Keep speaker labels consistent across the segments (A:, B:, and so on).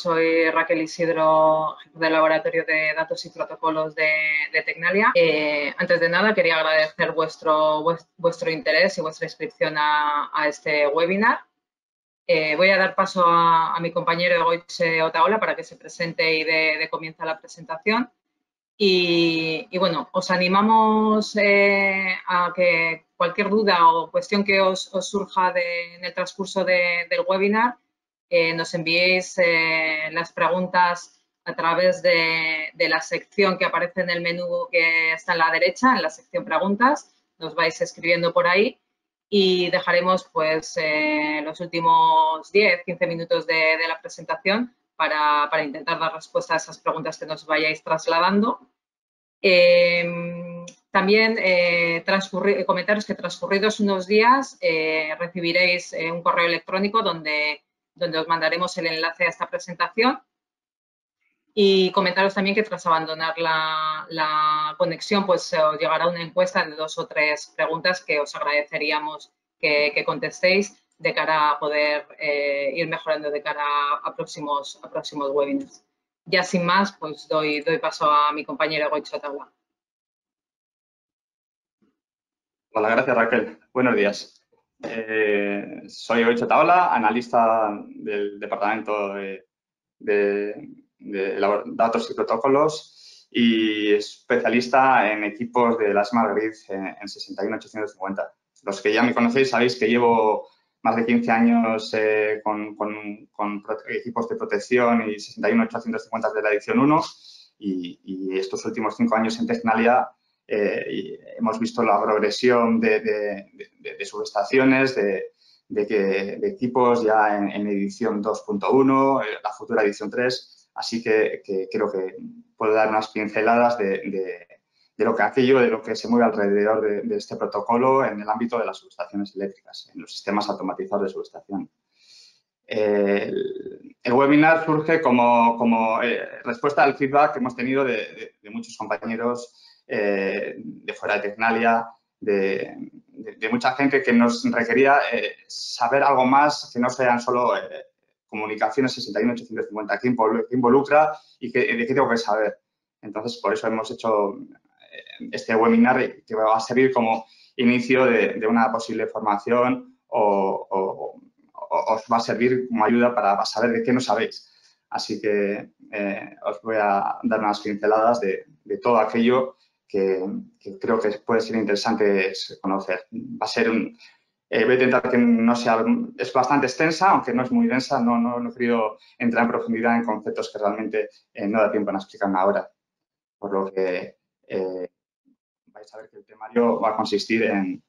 A: soy Raquel Isidro, del Laboratorio de Datos y Protocolos de, Tecnalia. Eh, antes de nada, quería agradecer vuestro, vuestro interés y vuestra inscripción a, este webinar. Eh, voy a dar paso a, mi compañero Egoitze Otaola para que se presente y comienza la presentación. Y, bueno, os animamos eh, a que cualquier duda o cuestión que os, surja en el transcurso del webinar, eh, nos enviéis eh, las preguntas a través de, la sección que aparece en el menú que está en la derecha, en la sección preguntas. Nos vais escribiendo por ahí y dejaremos pues eh, los últimos 10, 15 minutos de, la presentación para, intentar dar respuesta a esas preguntas que nos vayáis trasladando. también comentaros que transcurridos unos días recibiréis un correo electrónico donde donde os mandaremos el enlace a esta presentación. Y comentaros también que tras abandonar la, conexión, pues os llegará una encuesta de dos o tres preguntas que os agradeceríamos que, contestéis de cara a poder eh, ir mejorando de cara a, próximos, próximos webinars. Ya sin más, pues doy, doy paso a mi compañera Goicho Tabla.
B: Hola, gracias Raquel. Buenos días. Eh, soy Oicho Taola, analista del Departamento de, Datos y Protocolos y especialista en equipos de la Smart Grid en, 61850. Los que ya me conocéis sabéis que llevo más de 15 años eh, con, equipos de protección y 61850 de la edición 1 y, y estos últimos cinco años en Tecnalia eh, hemos visto la progresión de, subestaciones, de, equipos ya en, edición 2.1, eh, la futura edición 3, así que, creo que puedo dar unas pinceladas de, lo que aquello, de lo que se mueve alrededor de, este protocolo en el ámbito de las subestaciones eléctricas, en los sistemas automatizados de subestación. el, webinar surge como, eh, respuesta al feedback que hemos tenido de, muchos compañeros eh, de fuera de Tecnalia, de, mucha gente que nos requería eh, saber algo más que no sean solo eh, comunicaciones 61850, que involucra y que, de qué tengo que saber. Entonces, por eso hemos hecho este webinar que va a servir como inicio de, una posible formación o, os va a servir como ayuda para saber de qué no sabéis. Así que os voy a dar unas pinceladas de todo aquello que, creo que puede ser interesante conocer. Va a ser un, eh, voy a intentar que no sea, es bastante extensa, aunque no es muy densa, no, no, he querido entrar en profundidad en conceptos que realmente eh, no da tiempo en explicar ahora. Por lo que eh, vais a ver que el temario va a consistir en,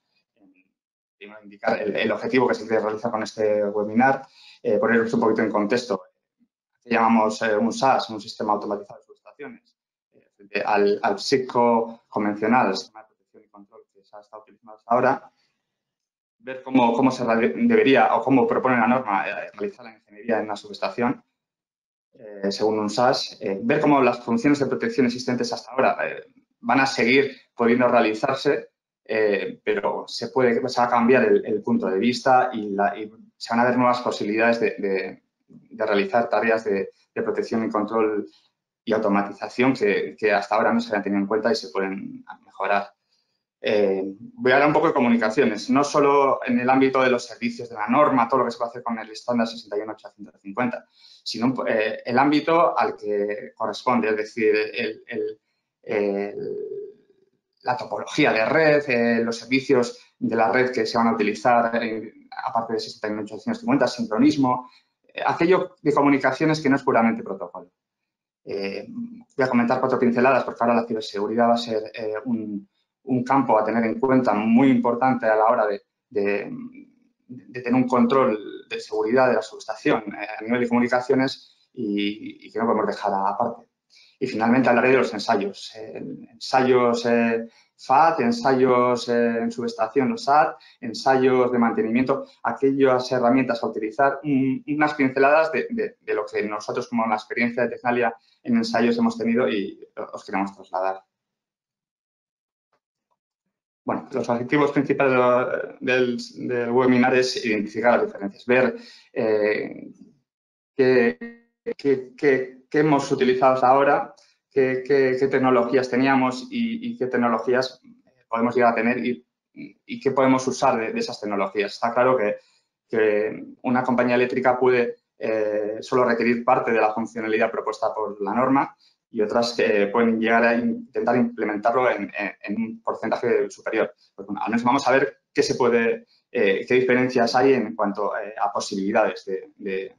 B: indicar el, objetivo que se quiere realizar con este webinar, poneros un poquito en contexto. Que llamamos un SAS, un sistema automatizado de subestaciones al, al psico convencional, el sistema de protección y control que se ha estado utilizando hasta ahora, ver cómo, cómo se debería o cómo propone la norma eh, realizar la ingeniería en una subestación, eh, según un SAS, eh, ver cómo las funciones de protección existentes hasta ahora van a seguir pudiendo realizarse, pero se, puede, se va a cambiar el, punto de vista y, se van a ver nuevas posibilidades de, realizar tareas de, de, protección y control automatización que, hasta ahora no se habían tenido en cuenta y se pueden mejorar. Eh, voy a hablar un poco de comunicaciones, no solo en el ámbito de los servicios de la norma, todo lo que se puede hacer con el estándar 61850, sino eh, el ámbito al que corresponde, es decir, la topología de red, eh, los servicios de la red que se van a utilizar, aparte de 61850, sincronismo, aquello de comunicaciones que no es puramente protocolo. Eh, voy a comentar cuatro pinceladas porque ahora la ciberseguridad va a ser eh, un, campo a tener en cuenta muy importante a la hora de, tener un control de seguridad de la subestación eh, a nivel de comunicaciones y, que no podemos dejar aparte. Y finalmente hablaré de los ensayos. ensayos FAT, ensayos en subestación SAT, ensayos de mantenimiento, aquellas herramientas a utilizar, unas pinceladas de, lo que nosotros como la experiencia de Tecnalia en ensayos hemos tenido y os queremos trasladar. Bueno, los objetivos principales del, webinar es identificar las diferencias, ver eh, qué, hemos utilizado ahora, qué, tecnologías teníamos y, qué tecnologías podemos llegar a tener y, qué podemos usar de, esas tecnologías. Está claro que, una compañía eléctrica puede eh, solo requerir parte de la funcionalidad propuesta por la norma y otras que pueden llegar a intentar implementarlo en, un porcentaje superior. Pues al menos vamos a ver qué se puede, eh, qué diferencias hay en cuanto eh, a posibilidades de,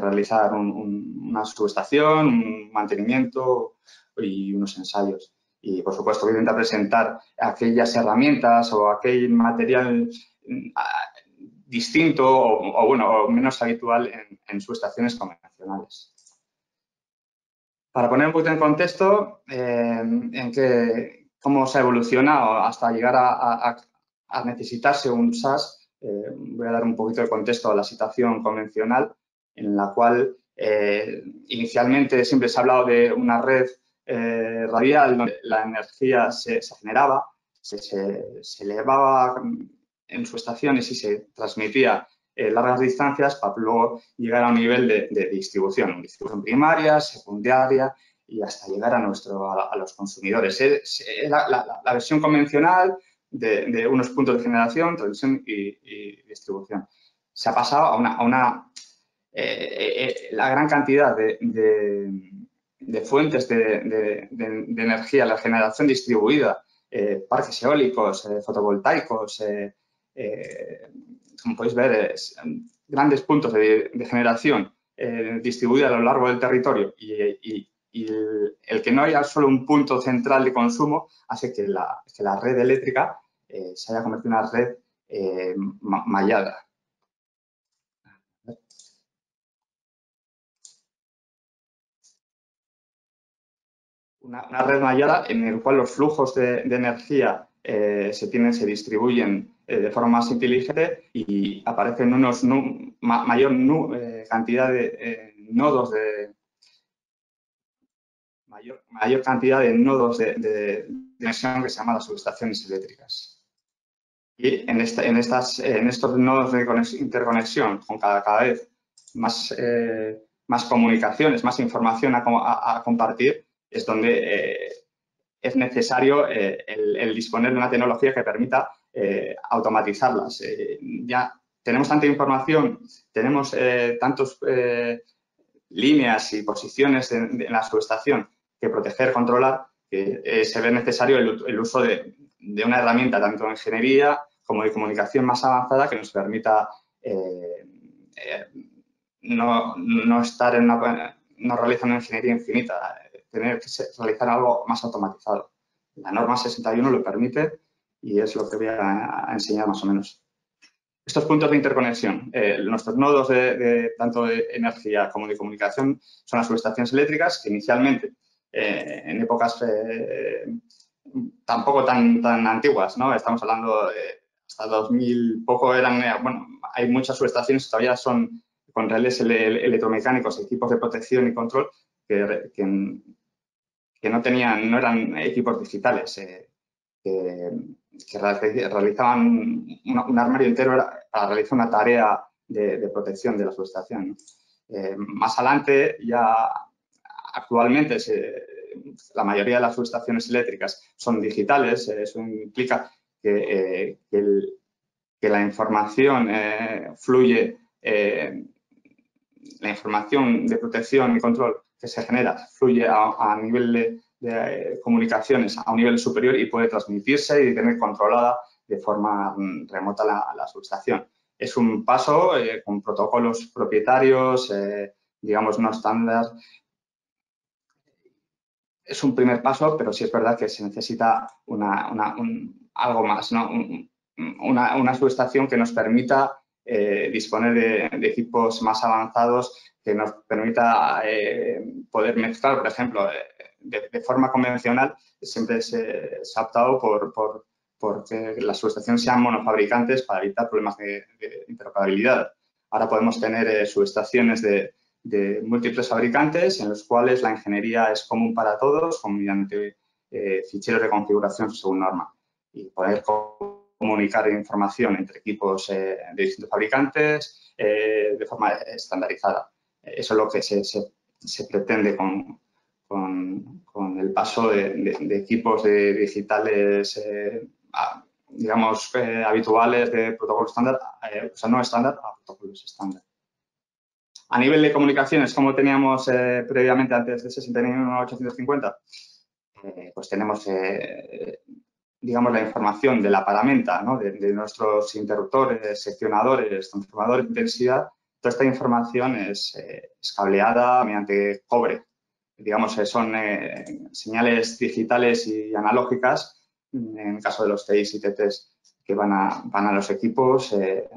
B: realizar una subestación, un mantenimiento y unos ensayos. Y, por supuesto, voy a presentar aquellas herramientas o aquel material mm, distinto o, bueno, menos habitual en, en subestaciones convencionales. Para poner un poquito en contexto, eh, en que, cómo se ha evolucionado hasta llegar a, necesitarse un SAS, eh, voy a dar un poquito de contexto a la situación convencional, en la cual eh, inicialmente siempre se ha hablado de una red radial donde la energía se, generaba, se, se, elevaba en sus estaciones y se transmitía eh, largas distancias para luego llegar a un nivel de, distribución, distribución primaria, secundaria y hasta llegar a, nuestro, a, los consumidores. Es, la, versión convencional de, unos puntos de generación, transmisión y, distribución. Se ha pasado a una, eh, eh, la gran cantidad de, fuentes de, energía, la generación distribuida, parques eólicos, fotovoltaicos, como podéis ver, grandes puntos de, generación eh, distribuidos a lo largo del territorio y, el, que no haya solo un punto central de consumo hace que la, red eléctrica eh, se haya convertido en una red eh, mallada. Una, red mallada en la cual los flujos de, de energía se tienen, se distribuyen eh, de forma más inteligente y aparecen unos mayor eh, cantidad de eh, nodos de mayor, mayor, cantidad de nodos de, dimensión que se llaman las subestaciones eléctricas. Y en, en, estas, en estos nodos de interconexión, con cada, cada vez más, más comunicaciones, más información a, compartir, es donde es necesario el, disponer de una tecnología que permita eh, automatizarlas. Eh, ya tenemos tanta información, tenemos eh, tantas líneas y posiciones en, la subestación que proteger, controlar, que se ve necesario el, uso de, una herramienta tanto de ingeniería como de comunicación más avanzada que nos permita no, estar en una, no realizar una ingeniería infinita, tener que realizar algo más automatizado. La norma 61 lo permite y es lo que voy a, enseñar más o menos. Estos puntos de interconexión, eh, nuestros nodos de, tanto de energía como de comunicación son las subestaciones eléctricas que inicialmente eh, en épocas eh, tampoco tan, tan antiguas, ¿no? Estamos hablando de hasta 2000, poco eran, bueno, hay muchas subestaciones que todavía son con relés electromecánicos, equipos de protección y control que, que, no tenían, no eran equipos digitales, que, que realizaban un, armario entero para realizar una tarea de, protección de la subestación. Eh, más adelante, ya actualmente la mayoría de las subestaciones eléctricas son digitales, eh, eso implica que, eh, la información fluye, la información de protección y control que se genera fluye a nivel de, eh, comunicaciones a un nivel superior y puede transmitirse y tener controlada de forma mm, remota la, subestación. Es un paso eh, con protocolos propietarios, eh, digamos, no estándar. Es un primer paso, pero sí es verdad que se necesita una, algo más, ¿no? una, subestación que nos permita disponer de, de, equipos más avanzados, que nos permita poder mezclar, por ejemplo, de, forma convencional siempre se, ha optado por, por, que las subestaciones sean monofabricantes para evitar problemas de, interoperabilidad. Ahora podemos tener eh, subestaciones de, múltiples fabricantes en los cuales la ingeniería es común para todos mediante eh, ficheros de configuración según norma y poder comunicar información entre equipos eh, de distintos fabricantes de forma estandarizada. Eso es lo que se, se pretende con, con, el paso de, equipos de digitales, eh, digamos, eh, habituales de protocolo estándar, o sea, no estándar, a protocolos estándar. A nivel de comunicaciones, como teníamos previamente antes de 61850, pues tenemos digamos, la información de la paramenta, de, nuestros interruptores, seccionadores, transformadores de intensidad, toda esta información es, eh, cableada mediante cobre. Digamos, son eh, señales digitales y analógicas, en el caso de los TIs y TTs que van a, van a los equipos eh,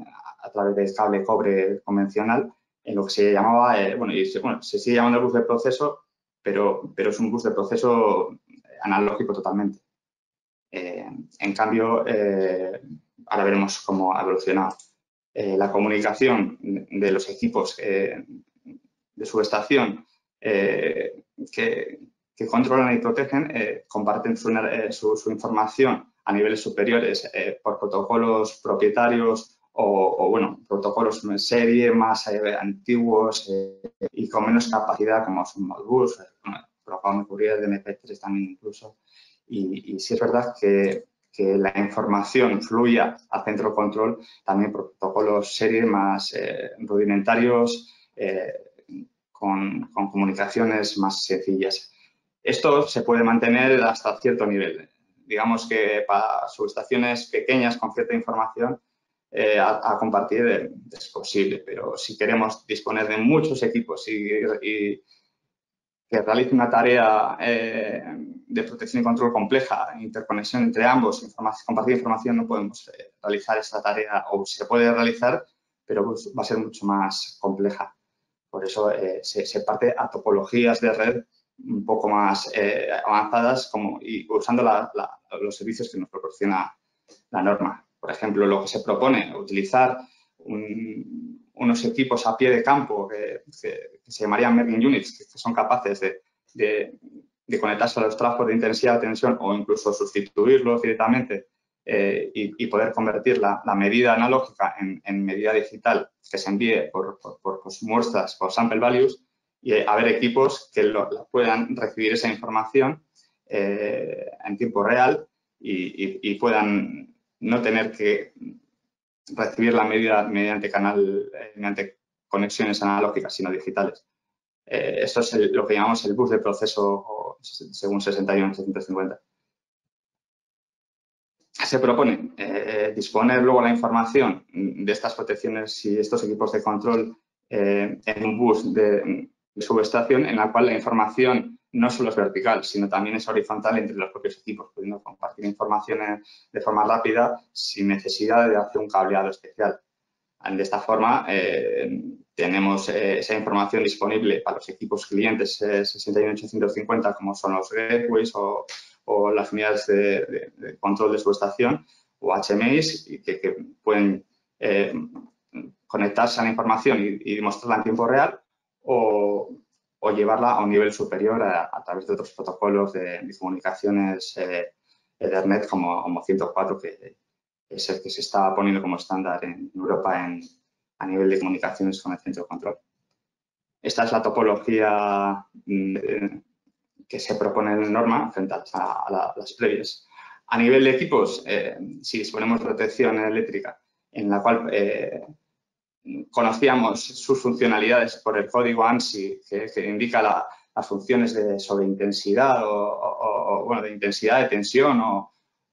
B: a través del cable cobre convencional, en lo que se llamaba, bueno, y se, bueno, se sigue llamando bus de proceso, pero, pero es un bus de proceso analógico totalmente. Eh, en cambio, eh, ahora veremos cómo ha evolucionado. Eh, la comunicación de los equipos de subestación que, que, controlan y protegen comparten su, información a niveles superiores por protocolos propietarios o, bueno, protocolos en serie más antiguos y con menos capacidad como son Modbus, bueno, Courier de MP3 también incluso y, si es verdad que, la información fluya a centro control también por protocolos serie más eh, rudimentarios eh, con, comunicaciones más sencillas. Esto se puede mantener hasta cierto nivel. Digamos que para subestaciones pequeñas con cierta información eh, a, compartir es posible, pero si queremos disponer de muchos equipos y, que realice una tarea de protección y control compleja, interconexión entre ambos, compartir información, no podemos eh, realizar esta tarea o se puede realizar, pero pues, va a ser mucho más compleja. Por eso eh, se, parte a topologías de red un poco más eh, avanzadas como, y usando los servicios que nos proporciona la norma. Por ejemplo, lo que se propone, utilizar unos equipos a pie de campo que, se llamarían merging units, que, son capaces de de conectarse a los trabajos de intensidad, tensión o incluso sustituirlos directamente eh, y, poder convertir la, medida analógica en, medida digital que se envíe por, pues, muestras, por sample values, y haber equipos que puedan recibir esa información eh, en tiempo real y, puedan no tener que recibir la medida mediante canal, eh, mediante conexiones analógicas, sino digitales. esto es lo que llamamos el bus de proceso según 61-750. Se propone eh, disponer luego la información de estas protecciones y estos equipos de control eh, en un bus de, subestación en la cual la información no solo es vertical, sino también es horizontal entre los propios equipos, pudiendo compartir información de forma rápida sin necesidad de hacer un cableado especial. De esta forma, eh, tenemos eh, esa información disponible para los equipos clientes eh, 61850 como son los gateways o, las unidades de, control de su estación o HMIs y que, pueden eh, conectarse a la información y, mostrarla en tiempo real o, llevarla a un nivel superior a, través de otros protocolos de, comunicaciones Ethernet como, como 104 que es el que se está poniendo como estándar en Europa en, a nivel de comunicaciones con el centro de control. Esta es la topología mm, que se propone en norma frente a, las previas. A nivel de equipos, eh, si disponemos de protección eléctrica, en la cual eh, conocíamos sus funcionalidades por el código ANSI, que, indica las funciones de sobreintensidad o, bueno, de intensidad de tensión o,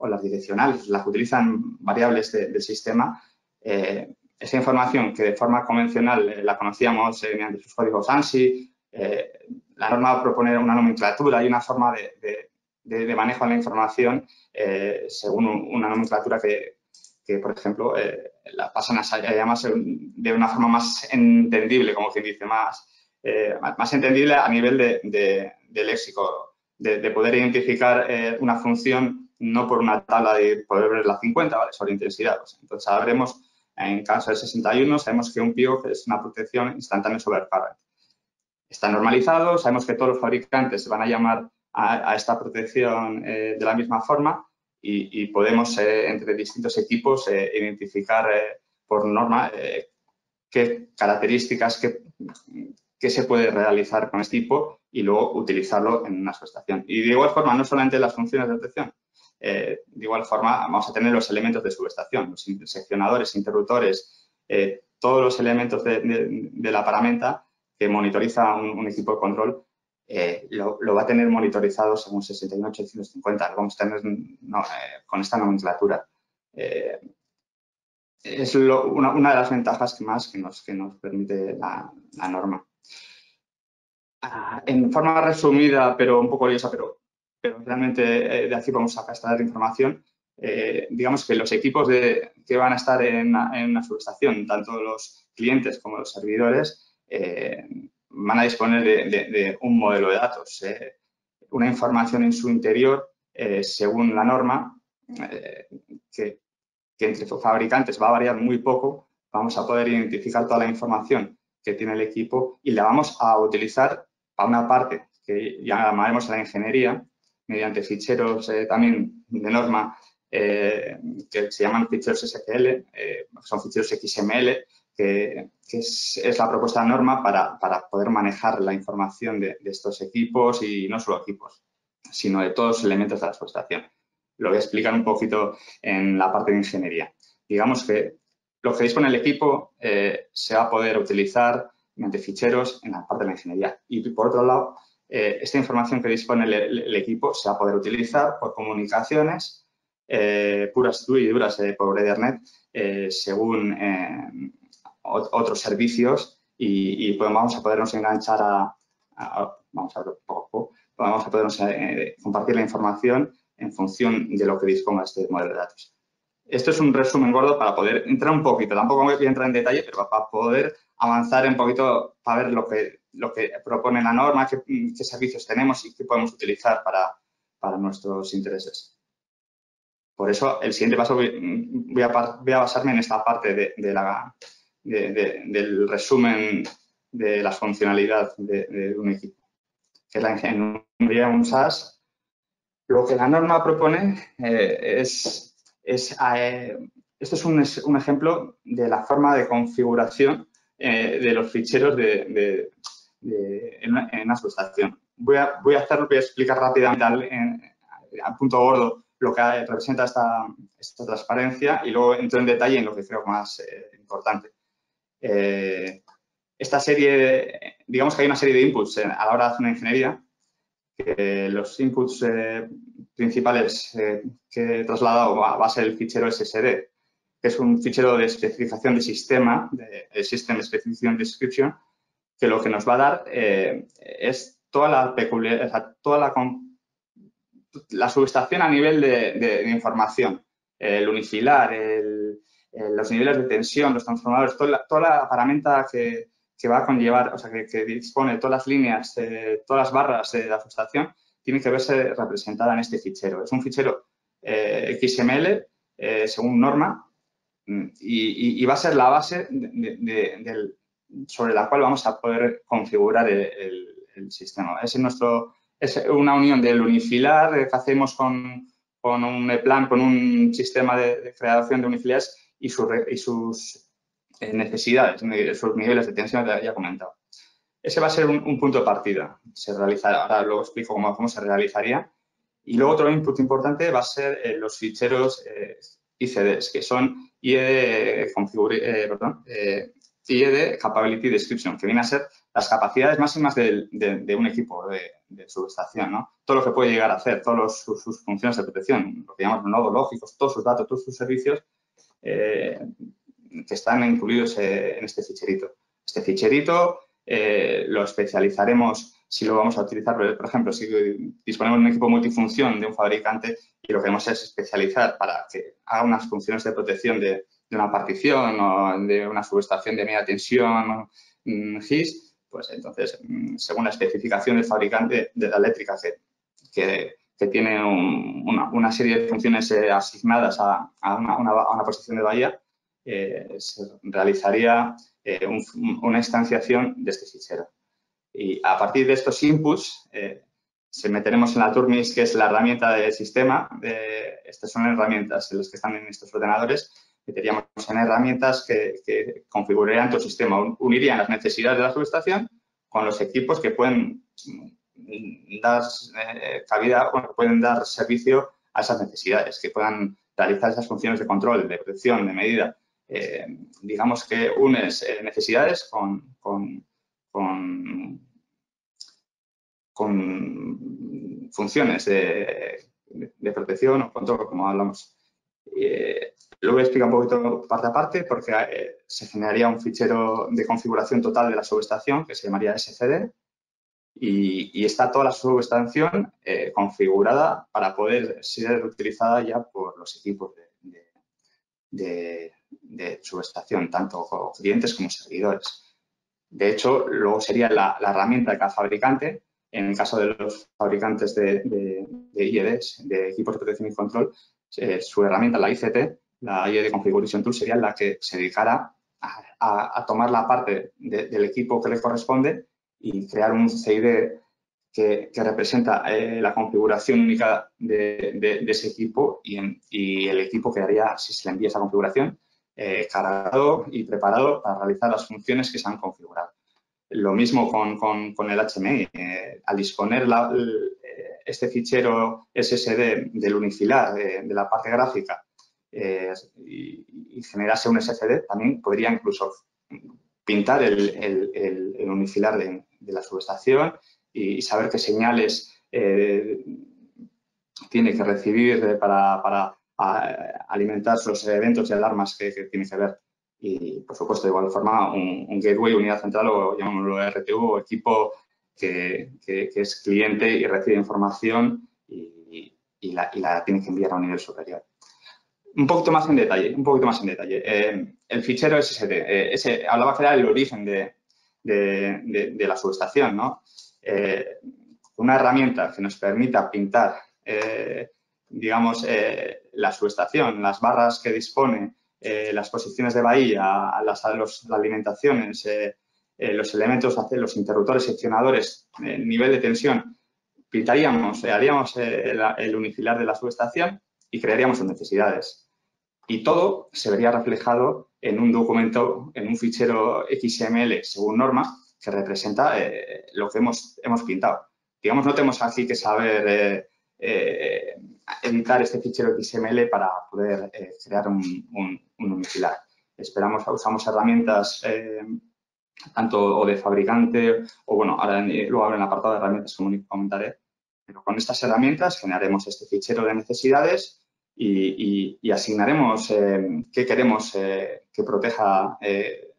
B: las direccionales, las que utilizan variables del sistema, eh, esa información que de forma convencional eh, la conocíamos eh, mediante sus códigos ANSI, eh, la norma propone una nomenclatura y una forma de, manejo de la información según una nomenclatura que, por ejemplo, la pasan a llamarse de una forma más entendible, como quien dice, más, más entendible a nivel de, léxico, de, poder identificar una función no por una tabla de poder ver la 50, ¿vale? sobre intensidad. Pues, entonces, sabremos en caso del 61 sabemos que un PIO es una protección instantánea sobre el current. Está normalizado, sabemos que todos los fabricantes se van a llamar a, esta protección eh, de la misma forma y, podemos eh, entre distintos equipos eh, identificar por norma qué características, qué, qué se puede realizar con este tipo y luego utilizarlo en una subestación. Y de igual forma, no solamente las funciones de detección, eh, de igual forma vamos a tener los elementos de subestación, los interseccionadores, interruptores, eh, todos los elementos de, la paramenta que monitoriza un, equipo de control eh, lo, va a tener monitorizado según 61850, lo vamos a tener con esta nomenclatura. es una, de las ventajas que más que nos, que nos permite la, norma. Ah, en forma resumida, pero un poco liosa, pero pero realmente eh, de aquí vamos a sacar información. Eh, digamos que los equipos que van a estar en, una subestación, tanto los clientes como los servidores, eh, van a disponer de, un modelo de datos, una información en su interior, según la norma, que, que entre fabricantes va a variar muy poco, vamos a poder identificar toda la información que tiene el equipo y la vamos a utilizar para una parte que llamaremos la ingeniería, mediante ficheros eh, también de norma eh, que se llaman ficheros SQL, eh, son ficheros XML, que, es, la propuesta de norma para, poder manejar la información de, estos equipos y no solo equipos, sino de todos los elementos de la subestación. Lo voy a explicar un poquito en la parte de ingeniería. Digamos que lo que dispone el equipo se va a poder utilizar mediante ficheros en la parte de la ingeniería. Y por otro lado, eh, esta información que dispone el, equipo se va a poder utilizar por comunicaciones eh, puras y duras eh, por Ethernet según otros servicios y, pues vamos a podernos enganchar a, vamos a poco, vamos a podernos compartir la información en función de lo que disponga este modelo de datos. Esto es un resumen gordo para poder entrar un poquito, tampoco voy a entrar en detalle, pero para poder avanzar un poquito para ver lo que lo que propone la norma, qué, servicios tenemos y qué podemos utilizar para, nuestros intereses. Por eso, el siguiente paso voy, a, basarme en esta parte de, la, del resumen de la funcionalidad de, un equipo, que es la ingeniería un SAS. Lo que la norma propone eh, es, es eh, esto es un, un, ejemplo de la forma de configuración eh, de los ficheros de, en, una, subestación. Voy a, voy a hacerlo, voy a explicar rápidamente al, punto gordo lo que representa esta, esta, transparencia y luego entro en detalle en lo que creo más eh, importante. Eh, esta serie, digamos que hay una serie de inputs a la hora de hacer una ingeniería. Que los inputs eh, principales que he trasladado va, a ser el fichero SSD, que es un fichero de especificación de sistema, de, de System Specification Description, que lo que nos va a dar eh, es toda la peculiaridad, toda la, la subestación a nivel de, información, el unifilar, los niveles de tensión, los transformadores, toda la, toda la paramenta que, va a conllevar, o sea, que, dispone todas las líneas, eh, todas las barras de la subestación, tiene que verse representada en este fichero. Es un fichero eh, XML, según norma, mm, y, va a ser la base del, sobre la cual vamos a poder configurar el, sistema. Es, nuestro, es una unión del unifilar que hacemos con, con un plan, con un sistema de, creación de unifilares y, y sus eh, necesidades, sus niveles de tensión ya he comentado. Ese va a ser un, punto de partida. Se realizará, ahora luego explico cómo, cómo, se realizaría. Y luego otro input importante va a ser eh, los ficheros eh, ICDs, que son IE, eh, perdón, de Capability Description, que viene a ser las capacidades máximas de, un equipo de, subestación, ¿no? Todo lo que puede llegar a hacer, todas sus, funciones de protección, lo que llamamos nodos lógicos, todos sus datos, todos sus servicios eh, que están incluidos eh, en este ficherito. Este ficherito eh, lo especializaremos si lo vamos a utilizar, por ejemplo, si disponemos de un equipo multifunción de un fabricante y lo que queremos es especializar para que haga unas funciones de protección de, de una partición o de una subestación de media tensión GIS, pues entonces, mm, según la especificación del fabricante de la eléctrica que, que, tiene una, serie de funciones eh, asignadas a, una, posición de bahía, eh, se realizaría eh, una instanciación de este fichero. Y a partir de estos inputs, se meteremos en la Turmis, que es la herramienta del sistema. estas son herramientas en las que están en estos ordenadores meteríamos en herramientas que, que configurarían tu sistema, unirían las necesidades de la subestación con los equipos que pueden dar eh, cabida, bueno, pueden dar servicio a esas necesidades, que puedan realizar esas funciones de control, de protección, de medida. Eh, digamos que unes eh, necesidades con, con, con, funciones de, de, protección o control, como hablamos. lo voy a explicar un poquito parte a parte porque se generaría un fichero de configuración total de la subestación que se llamaría SCD y, está toda la subestación eh, configurada para poder ser utilizada ya por los equipos de, subestación, tanto clientes como servidores. De hecho, luego sería la, herramienta de cada fabricante. En el caso de los fabricantes de, de IEDs, de equipos de protección y control, eh, su herramienta, la ICT, la IED Configuration Tool, sería la que se dedicara a, tomar la parte del equipo que le corresponde y crear un CID que, representa eh, la configuración única de, ese equipo y, el equipo quedaría, si se le envía esa configuración, eh, cargado y preparado para realizar las funciones que se han configurado. Lo mismo con, el HMI. Eh, al disponer este fichero SSD del unifilar de, la parte gráfica y, y, generarse un SSD, también podría incluso pintar el, el, unifilar de, la subestación y, saber qué señales eh, tiene que recibir para, alimentar esos eventos y alarmas que, tiene que ver. Y, por supuesto, de igual forma, un, gateway, unidad central o llamémoslo RTU o equipo que, es cliente y recibe información y, la, y la tiene que enviar a un nivel superior un poquito más en detalle, un poquito más en detalle. Eh, el fichero SSD, eh, ese, hablaba que era el origen de, la subestación, ¿no? Eh, una herramienta que nos permita pintar, digamos, la subestación, las barras que dispone, las posiciones de bahía, las, las alimentaciones, los elementos, los interruptores, seccionadores, el nivel de tensión, pintaríamos, haríamos el, el unifilar de la subestación y crearíamos necesidades. Y todo se vería reflejado en un documento, en un fichero XML según norma, que representa eh, lo que hemos, hemos pintado. Digamos, no tenemos aquí que saber eh, eh, editar este fichero XML para poder crear un, un, un Esperamos, usamos herramientas tanto o de fabricante o, bueno, ahora luego en el apartado de herramientas como comentaré, pero con estas herramientas generaremos este fichero de necesidades y, asignaremos eh, qué queremos eh, que proteja eh,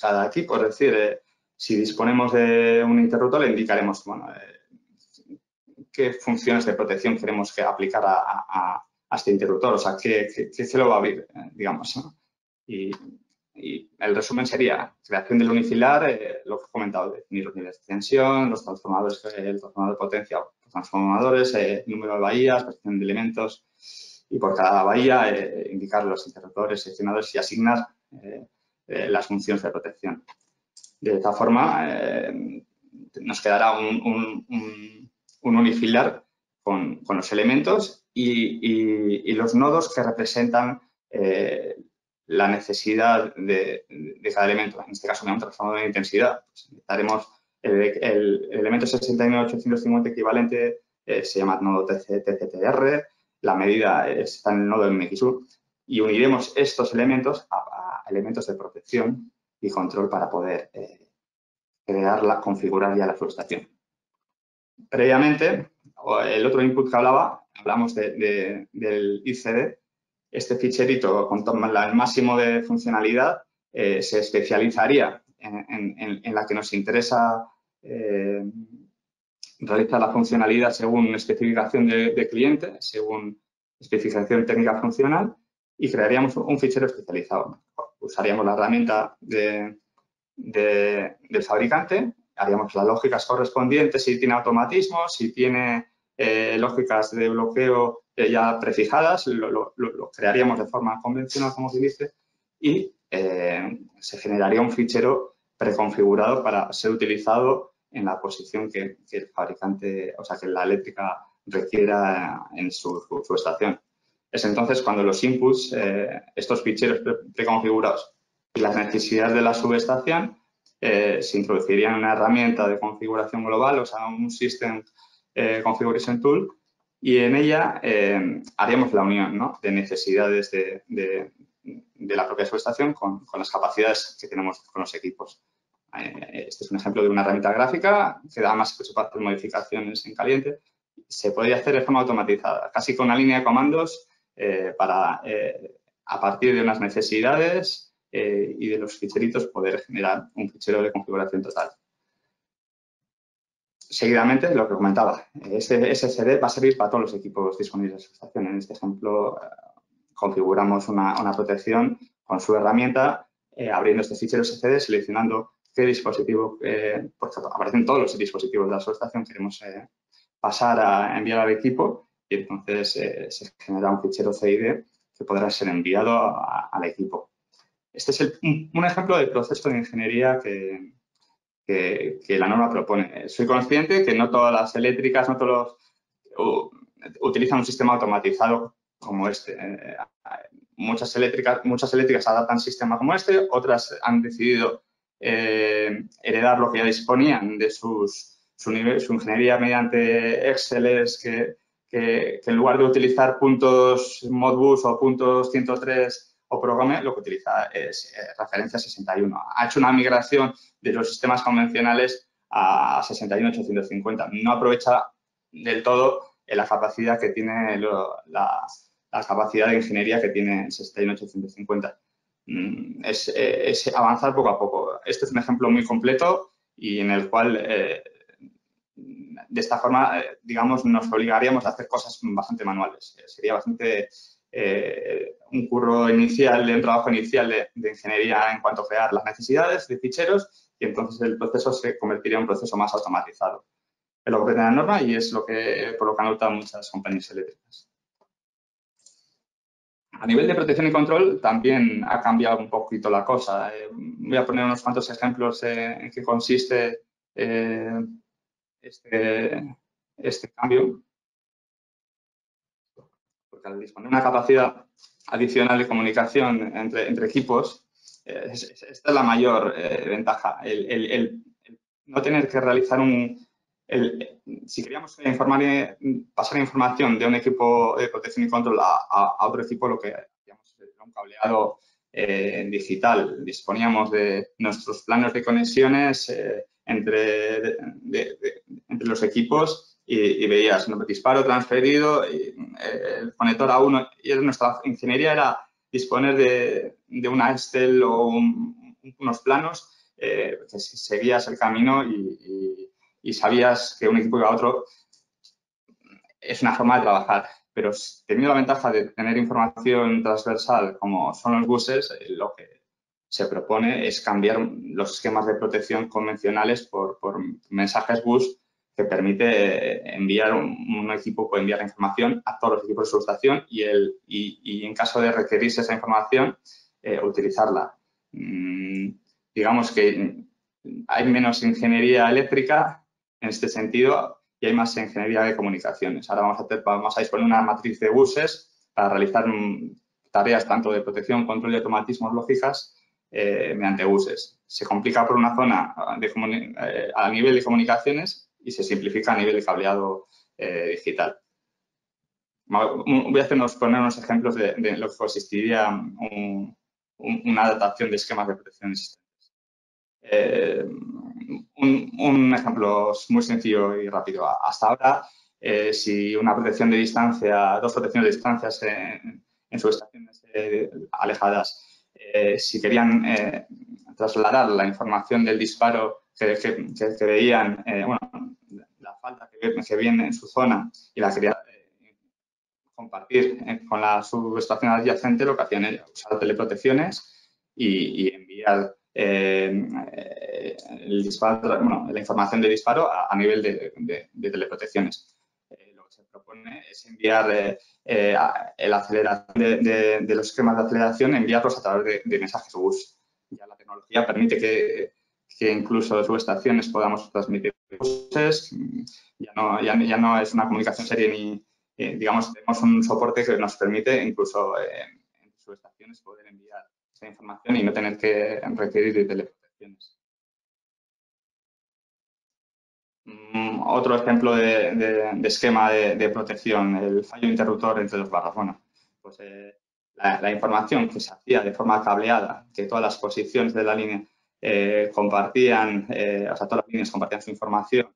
B: cada equipo. Es decir, si disponemos de un interruptor, le indicaremos qué funciones de protección queremos que aplicar a, este interruptor, o sea, qué, se lo va a abrir, digamos. Y, el resumen sería creación del unifilar, lo que he comentado, definir los niveles de tensión, los transformadores, el transformador de potencia, los transformadores, número de bahías, protección de elementos, y por cada bahía eh, indicar los interruptores seccionadores y asignar eh, eh, las funciones de protección. De esta forma, nos quedará un, unifilar con, los elementos y, los nodos que representan la necesidad de, cada elemento. En este caso, un transformador de intensidad. Pues, necesitaremos el, elemento 69850 equivalente, se llama nodo TCTR, la medida está en el nodo MXU y uniremos estos elementos a, elementos de protección y control para poder eh, crearla, configurar ya la subestación. Previamente, el otro input que hablaba, hablamos del ICD, este ficherito con el máximo de funcionalidad eh, se especializaría en, la que nos interesa eh, realiza la funcionalidad según especificación de, cliente, según especificación técnica funcional y crearíamos un fichero especializado. Usaríamos la herramienta de, del fabricante, haríamos las lógicas correspondientes, si tiene automatismos, si tiene eh, lógicas de bloqueo eh, ya prefijadas, lo, crearíamos de forma convencional, como se dice, y eh, se generaría un fichero preconfigurado para ser utilizado en la posición que, el fabricante, o sea, que la eléctrica requiera en su, estación. Es entonces cuando los inputs, eh, estos ficheros preconfigurados y las necesidades de la subestación se introduciría una herramienta de configuración global, o sea, un System Configuration Tool, y en ella haríamos la unión de necesidades de, la propia subestación con, con, las capacidades que tenemos con los equipos. Este es un ejemplo de una herramienta gráfica que da más se puede hacer modificaciones en caliente. Se podría hacer de forma automatizada, casi con una línea de comandos eh, para, eh, a partir de unas necesidades eh, y de los ficheritos, poder generar un fichero de configuración total. Seguidamente, lo que comentaba, ese SSD va a servir para todos los equipos disponibles de estación. En este ejemplo, configuramos una, una, protección con su herramienta, abriendo este fichero SSD, seleccionando qué dispositivo, eh, porque aparecen todos los dispositivos de la subestación, queremos eh, pasar a enviar al equipo y entonces eh, se genera un fichero CID que podrá ser enviado al equipo. Este es un, ejemplo de proceso de ingeniería que, que, la norma propone. Soy consciente que no todas las eléctricas, no todos los, utilizan un sistema automatizado como este. muchas eléctricas, muchas eléctricas adaptan sistemas como este, otras han decidido eh, heredar lo que ya disponían de sus, su, nivel, su ingeniería mediante Excel que, que, en lugar de utilizar puntos Modbus o puntos 103 o programa, lo que utiliza es eh, referencia 61. Ha hecho una migración de los sistemas convencionales a 61.850. No aprovecha del todo la capacidad que tiene la, la, capacidad de ingeniería que tiene 61.850. Mm, eh, es, avanzar poco a poco. Este es un ejemplo muy completo y en el cual, eh, de esta forma, eh, digamos, nos obligaríamos a hacer cosas bastante manuales. sería bastante un curro inicial, un trabajo inicial de, ingeniería en cuanto a crear las necesidades de ficheros y entonces el proceso se convertiría en un proceso más automatizado. Es lo que pretende la norma y es lo que, por lo que han optado muchas compañías eléctricas. A nivel de protección y control también ha cambiado un poquito la cosa. Eh, voy a poner unos cuantos ejemplos en qué consiste eh, este, este, cambio. Porque al disponer una capacidad adicional de comunicación entre, equipos, eh, esta es la mayor ventaja, el no tener que realizar un, si queríamos informar, pasar información de un equipo de protección y control a, otro equipo, lo que hacíamos era un cableado eh, digital. Disponíamos de nuestros planos de conexiones eh, entre, entre los equipos y, veías un disparo transferido, y, eh, el conector a uno. Y nuestra ingeniería era disponer de, de una Excel o unos planos que seguías el camino y y sabías que un equipo iba a otro, es una forma de trabajar. Pero teniendo la ventaja de tener información transversal como son los buses, eh, lo que se propone es cambiar los esquemas de protección convencionales por, mensajes bus que permite eh, enviar un, equipo puede enviar información a todos los equipos de subestación y, el, y, en caso de requerirse esa información, eh, utilizarla. Mm, digamos que hay menos ingeniería eléctrica en este sentido y hay más ingeniería de comunicaciones. Ahora vamos a, hacer, vamos a disponer una matriz de buses para realizar tareas tanto de protección, control y automatismos lógicas eh, mediante buses. Se complica por una zona eh, a nivel de comunicaciones y se simplifica a nivel de cableado eh, digital. Voy a hacernos, poner unos ejemplos de, lo que consistiría una adaptación de esquemas de protección existentes un, ejemplo muy sencillo y rápido. Hasta ahora, eh, si una protección de distancia, dos protecciones de distancias en, en subestaciones eh, alejadas, eh, si querían trasladar la información del disparo que, que, veían, bueno, la falta que, que viene en su zona y la quería compartir con la subestación adyacente, lo que hacían era usar teleprotecciones y, y enviar eh, el disparo, bueno, la información de disparo a, nivel de, teleprotecciones. Eh, lo que se propone es enviar eh, el aceleración de, los esquemas de aceleración, enviarlos a través de, mensajes bus. Ya la tecnología permite que, que incluso subestaciones podamos transmitir buses. Ya no, ya, ya no es una comunicación seria ni, digamos, tenemos un soporte que nos permite incluso en subestaciones poder enviar información y no tener que requerir de teleprotecciones. Mm, otro ejemplo de, esquema de, protección, el fallo interruptor entre dos barras. Bueno, pues eh, la, información que se hacía de forma cableada, que todas las posiciones de la línea eh, compartían, o sea, todas las líneas compartían su información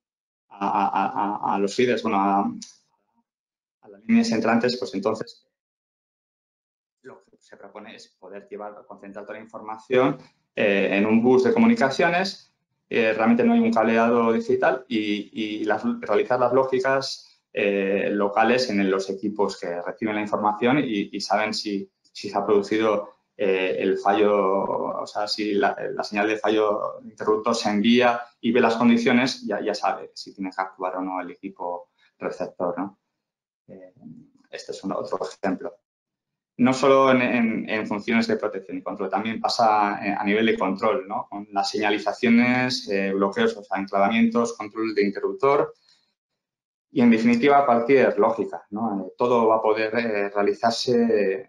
B: a, los feeders, bueno, a, las líneas entrantes, pues entonces se propone es poder llevar, concentrar toda la información en un bus de comunicaciones eh, realmente no hay un cableado digital y, realizar las lógicas eh, locales en los equipos que reciben la información y, saben si, se ha producido eh, el fallo, o sea, si la, señal de fallo interruptor se envía y ve las condiciones, ya, ya sabe si tiene que actuar o no el equipo receptor. este es otro ejemplo no solo en, funciones de protección y control, también pasa eh, a nivel de control, ¿no? Con las señalizaciones, eh, bloqueos, o sea, enclavamientos, control de interruptor y, en definitiva, cualquier lógica. Eh, todo va a poder realizarse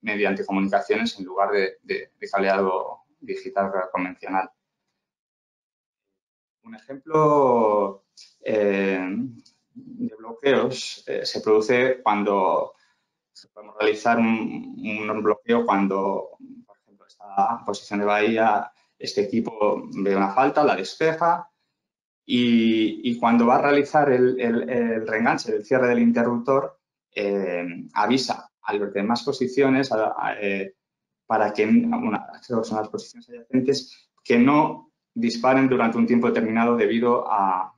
B: mediante comunicaciones en lugar de, de, cableado digital convencional. Un ejemplo de bloqueos se produce cuando podemos realizar un, bloqueo cuando, por ejemplo, esta posición de bahía, este equipo ve una falta, la despeja y, cuando va a realizar el, el, reenganche, el cierre del interruptor, eh, avisa a las demás posiciones eh, para que, son las posiciones adyacentes, que no disparen durante un tiempo determinado debido a,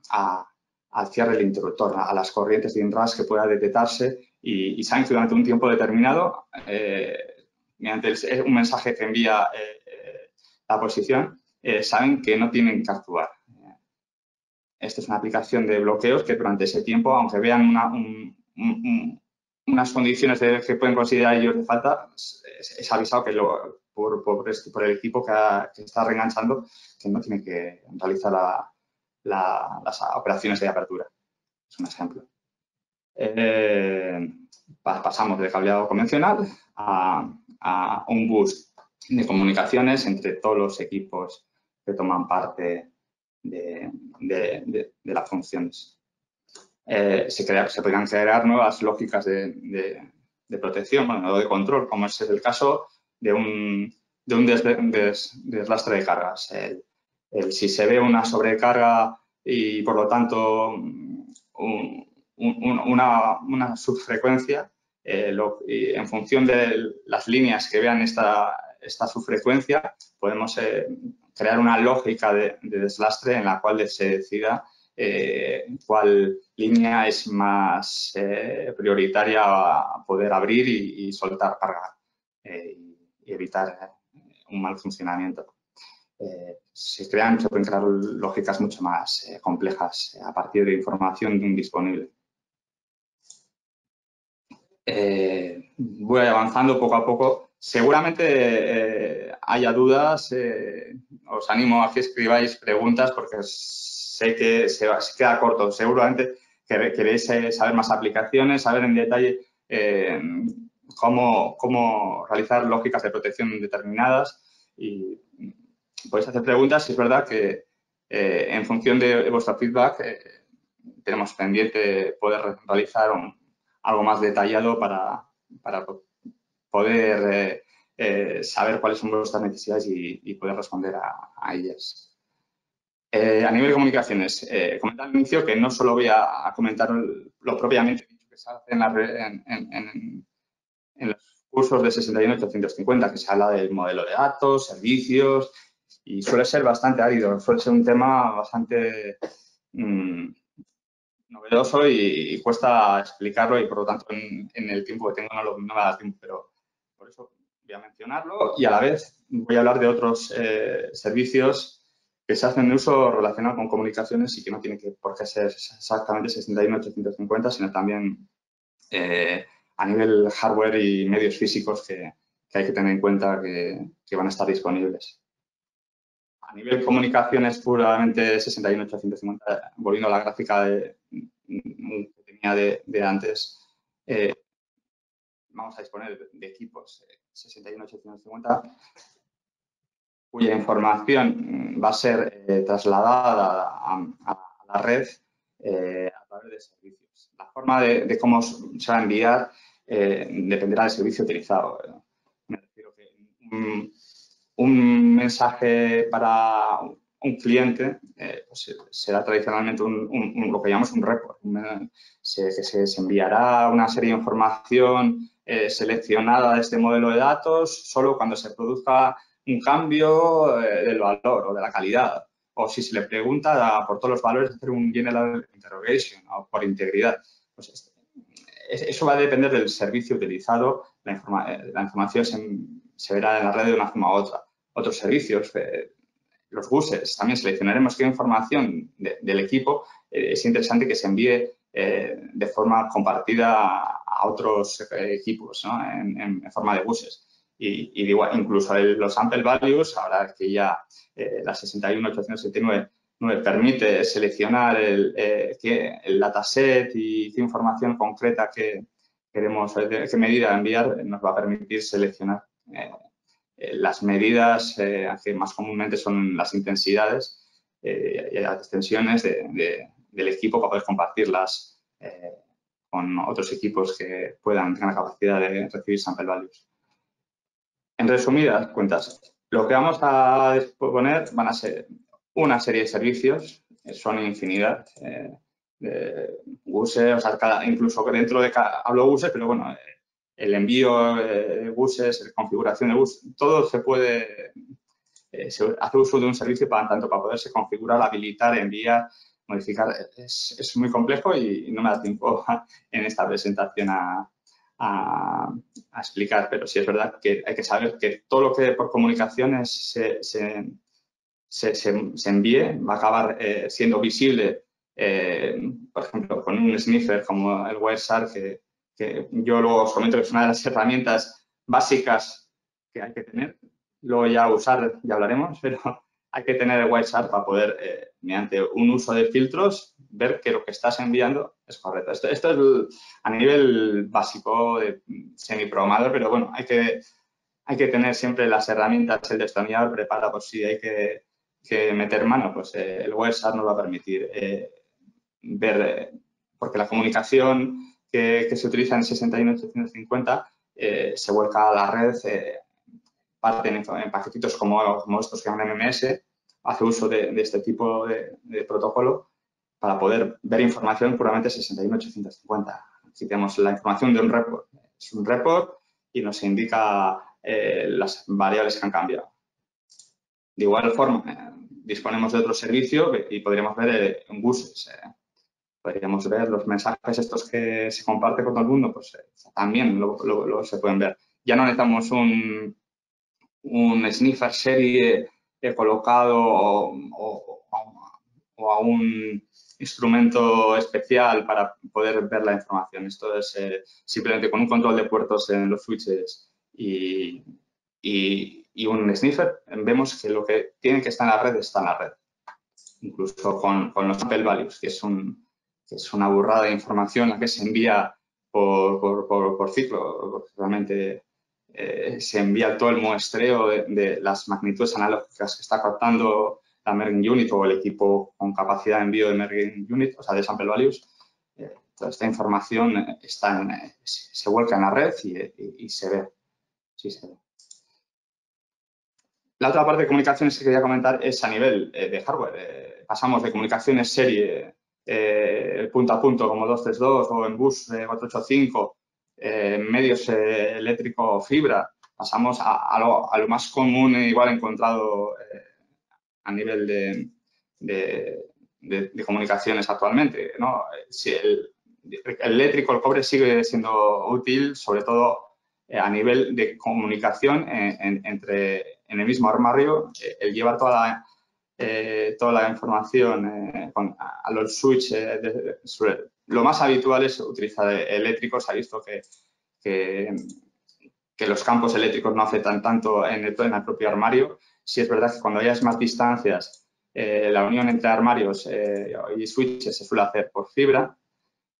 B: al cierre del interruptor, a las corrientes de INRAS que pueda detectarse y, saben que durante un tiempo determinado, eh, mediante un mensaje que envía eh, eh, la posición, saben que no tienen que actuar. Esta es una aplicación de bloqueos que durante ese tiempo, aunque vean unas condiciones que pueden considerar ellos de falta, es, avisado que por, este, el equipo que, está reenganchando que no tiene que realizar las operaciones de apertura. Es un ejemplo. Eh, pasamos de cableado convencional a, un bus de comunicaciones entre todos los equipos que toman parte de, las funciones. Eh, se, se podrían crear nuevas lógicas de, protección, bueno, de control, como es el caso de un, de deslastre de cargas. si se ve una sobrecarga y, por lo tanto, un, una, subfrecuencia eh, en función de las líneas que vean esta, esta subfrecuencia, podemos eh, crear una lógica de, deslastre en la cual se decida eh, cuál línea es más prioritaria poder abrir y, soltar carga y evitar un mal funcionamiento. se crean, se pueden crear lógicas mucho más complejas a partir de información disponible. Eh, voy avanzando poco a poco. Seguramente eh, haya dudas, eh, os animo a que escribáis preguntas porque sé que se, queda corto. Seguramente queréis saber más aplicaciones, saber en detalle cómo, cómo, realizar lógicas de protección determinadas y podéis hacer preguntas. Es verdad que en función de vuestro feedback tenemos pendiente poder realizar un, algo más detallado para, poder eh, eh, saber cuáles son vuestras necesidades y, poder responder a, ellas. Eh, a nivel de comunicaciones, eh, comentar al inicio que no solo voy a, comentar lo propiamente dicho que se hace en, los cursos de 61.850, que se habla del modelo de datos, servicios, y suele ser bastante árido, suele ser un tema bastante mm, novedoso y, cuesta explicarlo y por lo tanto en, el tiempo que tengo no, lo, me da tiempo, pero por eso voy a mencionarlo. Y a la vez voy a hablar de otros eh, servicios que se hacen de uso relacionado con comunicaciones y que no tiene que por qué ser exactamente 61850, sino también eh, a nivel hardware y medios físicos que, hay que tener en cuenta que van a estar disponibles a nivel comunicaciones puramente 61850, volviendo a la gráfica de, que tenía de, antes, eh, vamos a disponer de equipos 61850 cuya información va a ser eh, trasladada a, la red a través de servicios. La forma de, cómo se va a enviar dependerá del servicio utilizado. Me refiero que un mensaje para un cliente eh, pues será tradicionalmente un, lo que llamamos un report. Se, se, enviará una serie de información eh, seleccionada de este modelo de datos solo cuando se produzca un cambio eh, del valor o de la calidad. O si se le pregunta por todos los valores, hacer un general interrogation o por integridad. Pues eso va a depender del servicio utilizado. La, la información se, se, verá en la red de una forma u otra. Otros servicios, los buses, también seleccionaremos qué información del equipo eh, es interesante que se envíe eh, de forma compartida a otros eh, equipos en, forma de buses. Y, y incluso los sample values, ahora que ya la 61879 permite seleccionar el, el dataset y qué información concreta que queremos, qué medida enviar, nos va a permitir seleccionar eh, las medidas eh, que más comúnmente son las intensidades eh, y las extensiones del equipo para poder compartirlas con otros equipos que puedan tener la capacidad de recibir sample values. En resumidas cuentas, lo que vamos a poner van a ser una serie de servicios, son infinidad de buses, o sea, cada, incluso dentro de cada, hablo buses, pero bueno, el envío de buses, configuración de bus, todo se puede, eh, se hace uso de un servicio para tanto para poderse configurar, habilitar, enviar, modificar. Es, muy complejo y no me da tiempo en esta presentación a, explicar, pero sí es verdad que hay que saber que todo lo que por comunicaciones se, se, envíe va a acabar eh, siendo visible, eh, por ejemplo, con un sniffer como el Wireshark que que yo luego os comento que es una de las herramientas básicas que hay que tener. Luego ya usar, ya hablaremos, pero hay que tener el WhatsApp para poder, eh, mediante un uso de filtros, ver que lo que estás enviando es correcto. Esto, esto es a nivel básico de semi-programador, pero bueno, hay que, hay que tener siempre las herramientas, el destornillador preparado por si hay que, meter mano, pues eh, el WhatsApp nos va a permitir eh, ver, porque la comunicación que, se utiliza en 61850 eh, se vuelca a la red, eh, parten en, paquetitos como, como, estos que llaman MMS, hace uso de, este tipo de, protocolo para poder ver información puramente 61850. Aquí tenemos la información de un report. Es un report y nos indica eh, las variables que han cambiado. De igual forma, eh, disponemos de otro servicio y podríamos ver en buses podríamos ver los mensajes estos que se comparten con todo el mundo, pues eh, también lo, se pueden ver. Ya no necesitamos un, un sniffer serie colocado o, a un instrumento especial para poder ver la información. Esto es eh, simplemente con un control de puertos en los switches y, y, un sniffer, vemos que lo que tiene que estar en la red está en la red. Incluso con, con los sample values, que es un, es una burrada de información la que se envía por, ciclo. Realmente eh, se envía todo el muestreo de, las magnitudes analógicas que está captando la Merging Unit o el equipo con capacidad de envío de Merging Unit, o sea, de Sample Values. Eh, toda esta información está se vuelca en la red y, se ve. Se ve. La otra parte de comunicaciones que quería comentar es a nivel eh, de hardware. pasamos de comunicaciones serie eh, punto a punto como 232 o en bus 485, eh, medios eh, eléctrico fibra, pasamos a, lo, más común e igual encontrado eh, a nivel de, comunicaciones actualmente. ¿no? Si el, eléctrico, el cobre sigue siendo útil, sobre todo a nivel de comunicación entre en el mismo armario, el llevar toda la eh, toda la información eh, a, los switches. lo más habitual es utilizar eléctricos. Se ha visto que, que, los campos eléctricos no afectan tanto en el, en el, propio armario. Si es verdad que cuando hayas más distancias, eh, la unión entre armarios y switches se suele hacer por fibra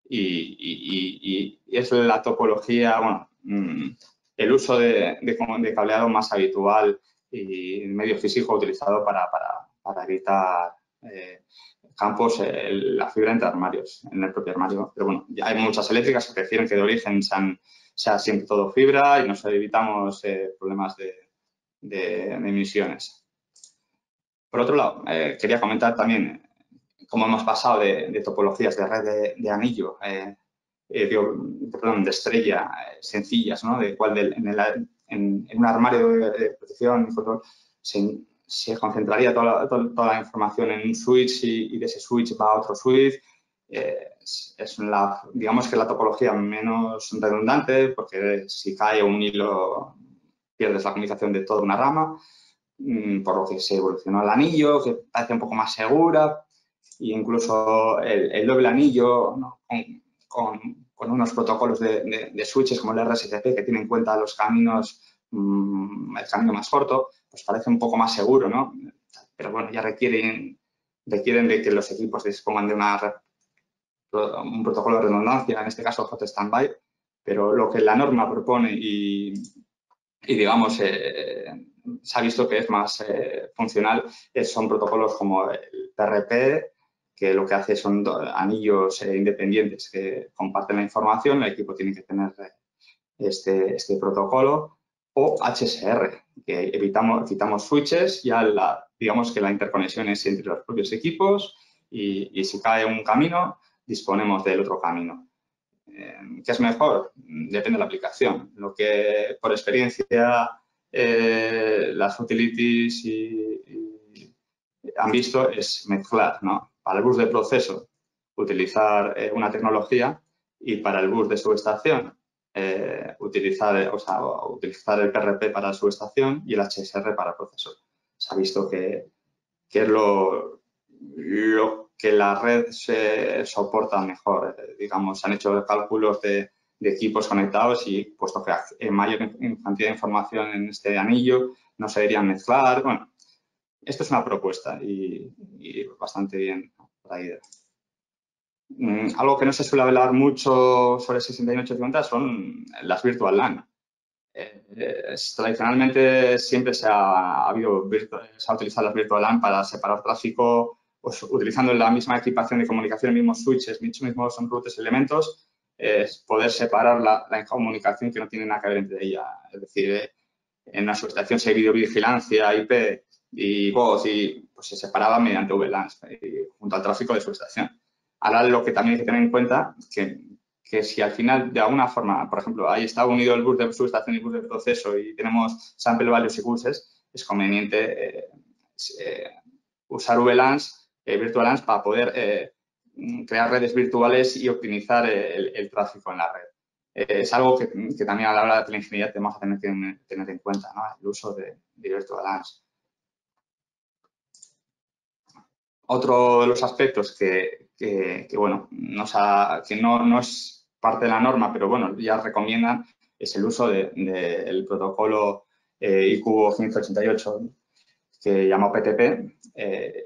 B: y, es la topología, bueno, mm, el uso de, de, cableado más habitual y medio físico utilizado para, para evitar eh, campos la fibra entre armarios, en el propio armario. Pero bueno, ya hay muchas eléctricas que prefieren que de origen sea siempre todo fibra y nos evitamos problemas de, emisiones. Por otro lado, quería comentar también cómo hemos pasado de, topologías de red de, anillo, perdón, de estrella sencillas, ¿no? de el, en, un armario de, protección y control se, se concentraría toda la, información en un switch y, de ese switch va a otro switch. Eh, es, la, digamos que la topología menos redundante porque si cae un hilo pierdes la comunicación de toda una rama, mm, por lo que se evolucionó el anillo, que parece un poco más segura, e incluso el, doble anillo con, con, unos protocolos de, de, switches como el RSTP que tienen en cuenta los caminos Mm, el camino más corto, pues parece un poco más seguro, ¿no? Pero bueno, ya requieren, requieren de que los equipos dispongan de una, un protocolo de redundancia, en este caso Hot Standby, pero lo que la norma propone y, digamos, eh, se ha visto que es más eh, funcional son protocolos como el PRP, que lo que hace son anillos eh, independientes que comparten la información, el equipo tiene que tener este, este protocolo o HSR, que evitamos, quitamos switches, ya digamos que la interconexión es entre los propios equipos y, si cae un camino, disponemos del otro camino. Eh, ¿Qué es mejor? Depende de la aplicación. Lo que por experiencia eh, las utilities han visto es mezclar, ¿no? Para el bus de proceso, utilizar eh, una tecnología y para el bus de subestación, eh, utilizar, o sea, utilizar el PRP para su estación y el HSR para proceso. Se ha visto que, es lo, lo, que la red se soporta mejor. Eh, digamos, se han hecho cálculos de, equipos conectados y puesto que hay mayor cantidad de información en este anillo, no se deberían mezclar. Bueno, esto es una propuesta y, y bastante bien traída. Mm, algo que no se suele hablar mucho sobre 6850 son las virtual LAN. Eh, tradicionalmente siempre se ha, se utilizado las virtual LAN para separar tráfico pues, utilizando la misma equipación de comunicación, mismos switches, mismos routers elementos, es poder separar la, comunicación que no tiene nada que ver entre ellas. Es decir, eh, en una subestación si hay videovigilancia, IP y voz, y pues se separaba mediante VLAN junto al tráfico de subestación. Ahora lo que también hay que tener en cuenta que, que si al final de alguna forma, por ejemplo, ahí está unido el bus de subestación y bus de proceso y tenemos sample values y buses, es conveniente eh, eh, usar VLANs, eh, VirtualLANs para poder crear redes virtuales y optimizar el, tráfico en la red. es algo que, también a la hora de la ingeniería tenemos que tener, que tener en cuenta, ¿no? el uso de, de VirtualLANs. Otro de los aspectos que, que, bueno, que no, no, es parte de la norma, pero bueno, ya recomiendan, es el uso del protocolo eh, IQ 588, que llama PTP, eh,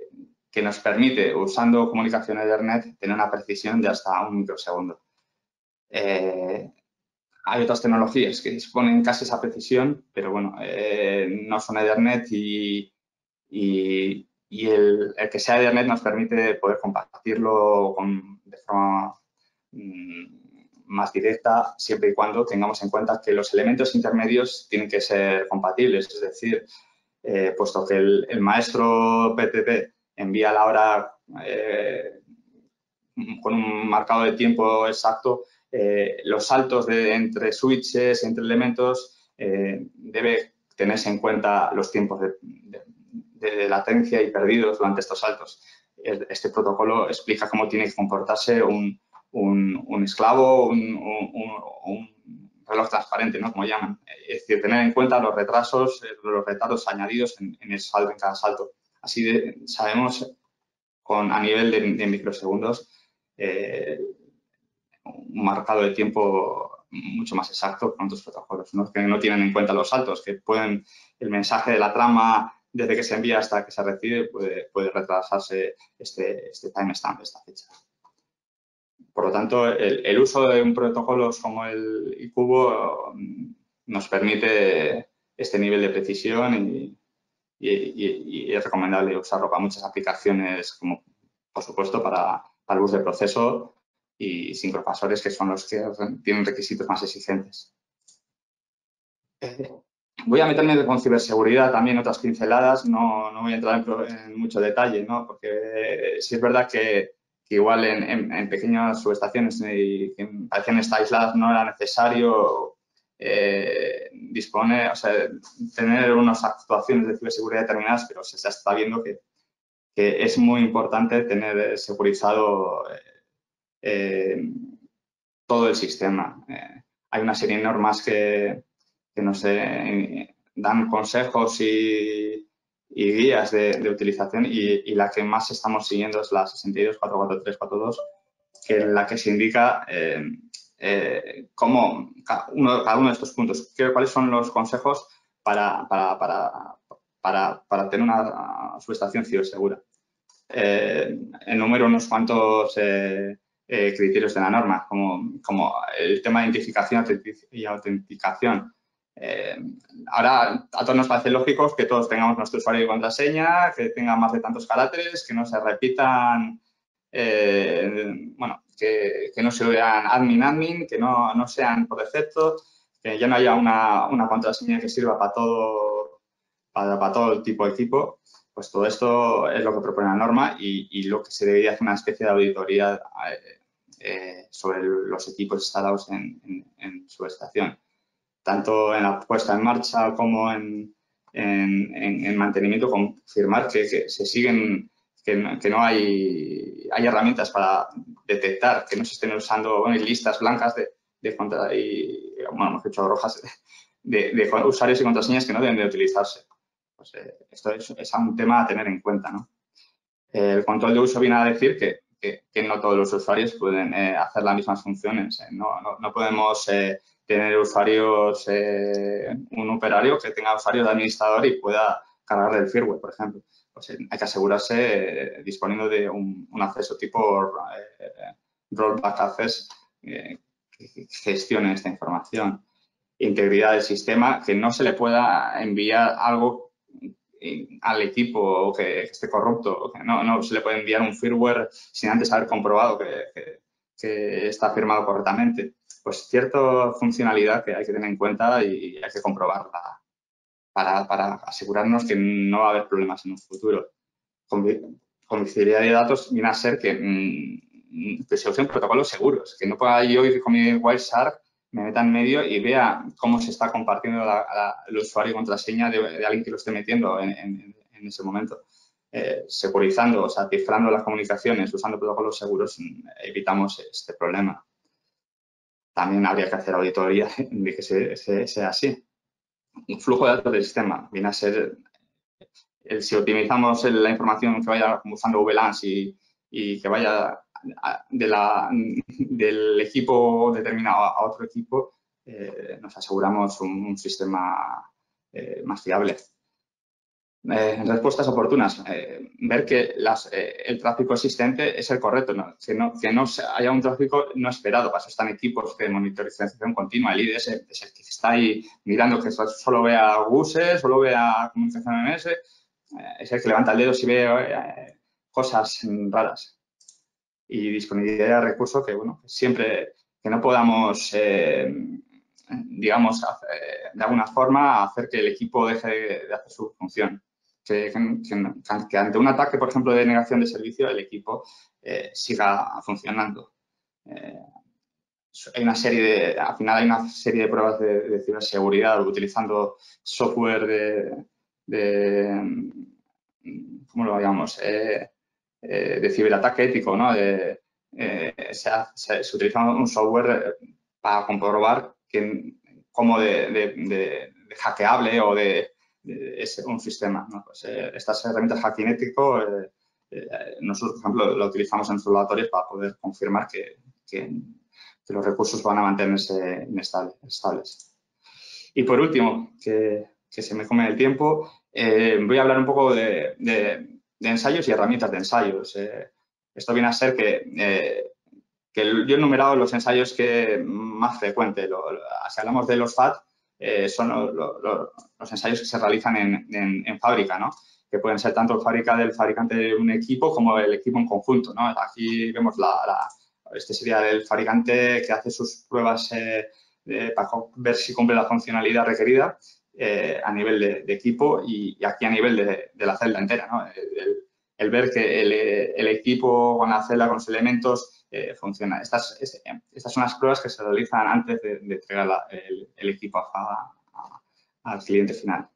B: que nos permite, usando comunicación Ethernet, tener una precisión de hasta un microsegundo. Eh, hay otras tecnologías que disponen casi esa precisión, pero bueno, no son Ethernet y, y el, que sea Ethernet nos permite poder compartirlo de forma mm, más directa siempre y cuando tengamos en cuenta que los elementos intermedios tienen que ser compatibles, es decir, eh, puesto que el, maestro PTP envía la hora eh, con un marcado de tiempo exacto, eh, los saltos de, entre switches, entre elementos, debe tenerse en cuenta los tiempos de, de latencia y perdidos durante estos saltos. Este protocolo explica cómo tiene que comportarse un, un, esclavo, un, un, reloj transparente, ¿no? Como llaman. Es decir, tener en cuenta los retrasos, eh, los retardos añadidos en, cada salto. Así sabemos con, a nivel de, microsegundos eh, un marcado de tiempo mucho más exacto con otros protocolos, que no tienen en cuenta los saltos, que pueden el mensaje de la trama desde que se envía hasta que se recibe puede, puede retrasarse este, este timestamp, esta fecha. Por lo tanto, el, uso de un protocolo como el ICUBO mm, nos permite este nivel de precisión y, es recomendable usarlo para muchas aplicaciones como por supuesto, para, para luz de proceso y sincropasores, que son los que tienen requisitos más exigentes. Voy a meterme con ciberseguridad también otras pinceladas, no, no voy a entrar en, mucho detalle, ¿no? porque sí es verdad que, igual en, en, pequeñas subestaciones y en estaciones aisladas no era necesario eh, disponer, o sea, tener unas actuaciones de ciberseguridad determinadas, pero se está viendo que, que es muy importante tener segurizado eh, eh, todo el sistema. hay una serie de normas que, que nos dan consejos y, guías de, utilización y, la que más estamos siguiendo es la 6244342, que es la que se indica eh, eh, cómo cada uno, cada uno, de estos puntos, cuáles son los consejos para, para, para, para, tener una subestación cibersegura. Eh, enumero unos cuantos eh, criterios de la norma, como, como el tema de identificación y autenticación, eh, ahora a todos nos parece lógico que todos tengamos nuestro usuario y contraseña, que tenga más de tantos caracteres, que no se repitan, eh, bueno, que, no se vean admin-admin, que no, no, sean por defecto, que ya no haya una, una contraseña que sirva para todo, para, para, todo el tipo de equipo. Pues todo esto es lo que propone la norma y, lo que se debería hacer una especie de auditoría eh, sobre los equipos instalados en, en, en su estación tanto en la puesta en marcha como en, en, mantenimiento, confirmar que, se siguen, que no, hay, hay, herramientas para detectar que no se estén usando listas blancas de, de contra, y, bueno, hemos hecho rojas de, de, usuarios y contraseñas que no deben de utilizarse. Pues, eh, esto es, es, un tema a tener en cuenta. ¿no? El control de uso viene a decir que, que, no todos los usuarios pueden eh, hacer las mismas funciones. ¿eh? No, no, no, podemos tener usuarios, eh, un operario que tenga usuario de administrador y pueda cargar del firmware, por ejemplo. Pues eh, hay que asegurarse eh, disponiendo de un, acceso tipo rollback access que gestione esta información. Integridad del sistema, que no se le pueda enviar algo al equipo o que, esté corrupto, que no, no, se le puede enviar un firmware sin antes haber comprobado que está firmado correctamente pues cierta funcionalidad que hay que tener en cuenta y hay que comprobarla para, para asegurarnos que no va a haber problemas en un futuro. Confidencialidad de datos viene a ser que, mm, se usen protocolos seguros, que no pueda yo ir con mi Wireshark, me meta en medio y vea cómo se está compartiendo el usuario y contraseña de, alguien que lo esté metiendo en, ese momento. Eh, segurizando, o sea, cifrando las comunicaciones, usando protocolos seguros, mm, evitamos este problema también habría que hacer auditoría de que sea así. Un flujo de datos del sistema viene a ser, el, si optimizamos la información que vaya usando VLANs y, y que vaya de la, del equipo determinado a otro equipo, eh, nos aseguramos un, sistema eh, más fiable. Eh, respuestas oportunas. Eh, ver que eh, el tráfico existente es el correcto, Que, no, que no haya un tráfico no esperado. Para eso están equipos de monitorización continua. El IDS es el que está ahí mirando que solo vea buses, solo vea comunicación MS. es el que levanta el dedo si ve cosas raras. Y disponibilidad de recursos que, bueno, siempre que no podamos digamos, de alguna forma hacer que el equipo deje de hacer su función que, ante un ataque, por ejemplo, de negación de servicio, el equipo eh, siga funcionando. Eh, hay una serie de, al final hay una serie de pruebas de, ciberseguridad utilizando software de, de ¿cómo lo llamamos? Eh, de ciberataque ético, ¿no? se, se, utiliza un software para comprobar que, como de hackeable o de es un sistema. Pues, eh, estas herramientas hackinético, eh, eh, nosotros, por ejemplo, lo utilizamos en los laboratorios para poder confirmar que, que, los recursos van a mantenerse estables. Y por último, que, que, se me come el tiempo, voy a hablar un poco de, de, ensayos y herramientas de ensayos. esto viene a ser que, que yo he numerado los ensayos que más frecuente. si hablamos de los FAT, son los ensayos que se realizan en, fábrica, ¿no? que pueden ser tanto el fabricante, del fabricante de un equipo como el equipo en conjunto. ¿no? Aquí vemos la, este sería el fabricante que hace sus pruebas eh, para ver si cumple la funcionalidad requerida eh, a nivel de, equipo y, aquí a nivel de, la celda entera. ¿no? El, ver que el, equipo con la celda, con los elementos, eh, funciona. Estas, estas son las pruebas que se realizan antes de, entregar el, equipo al cliente final.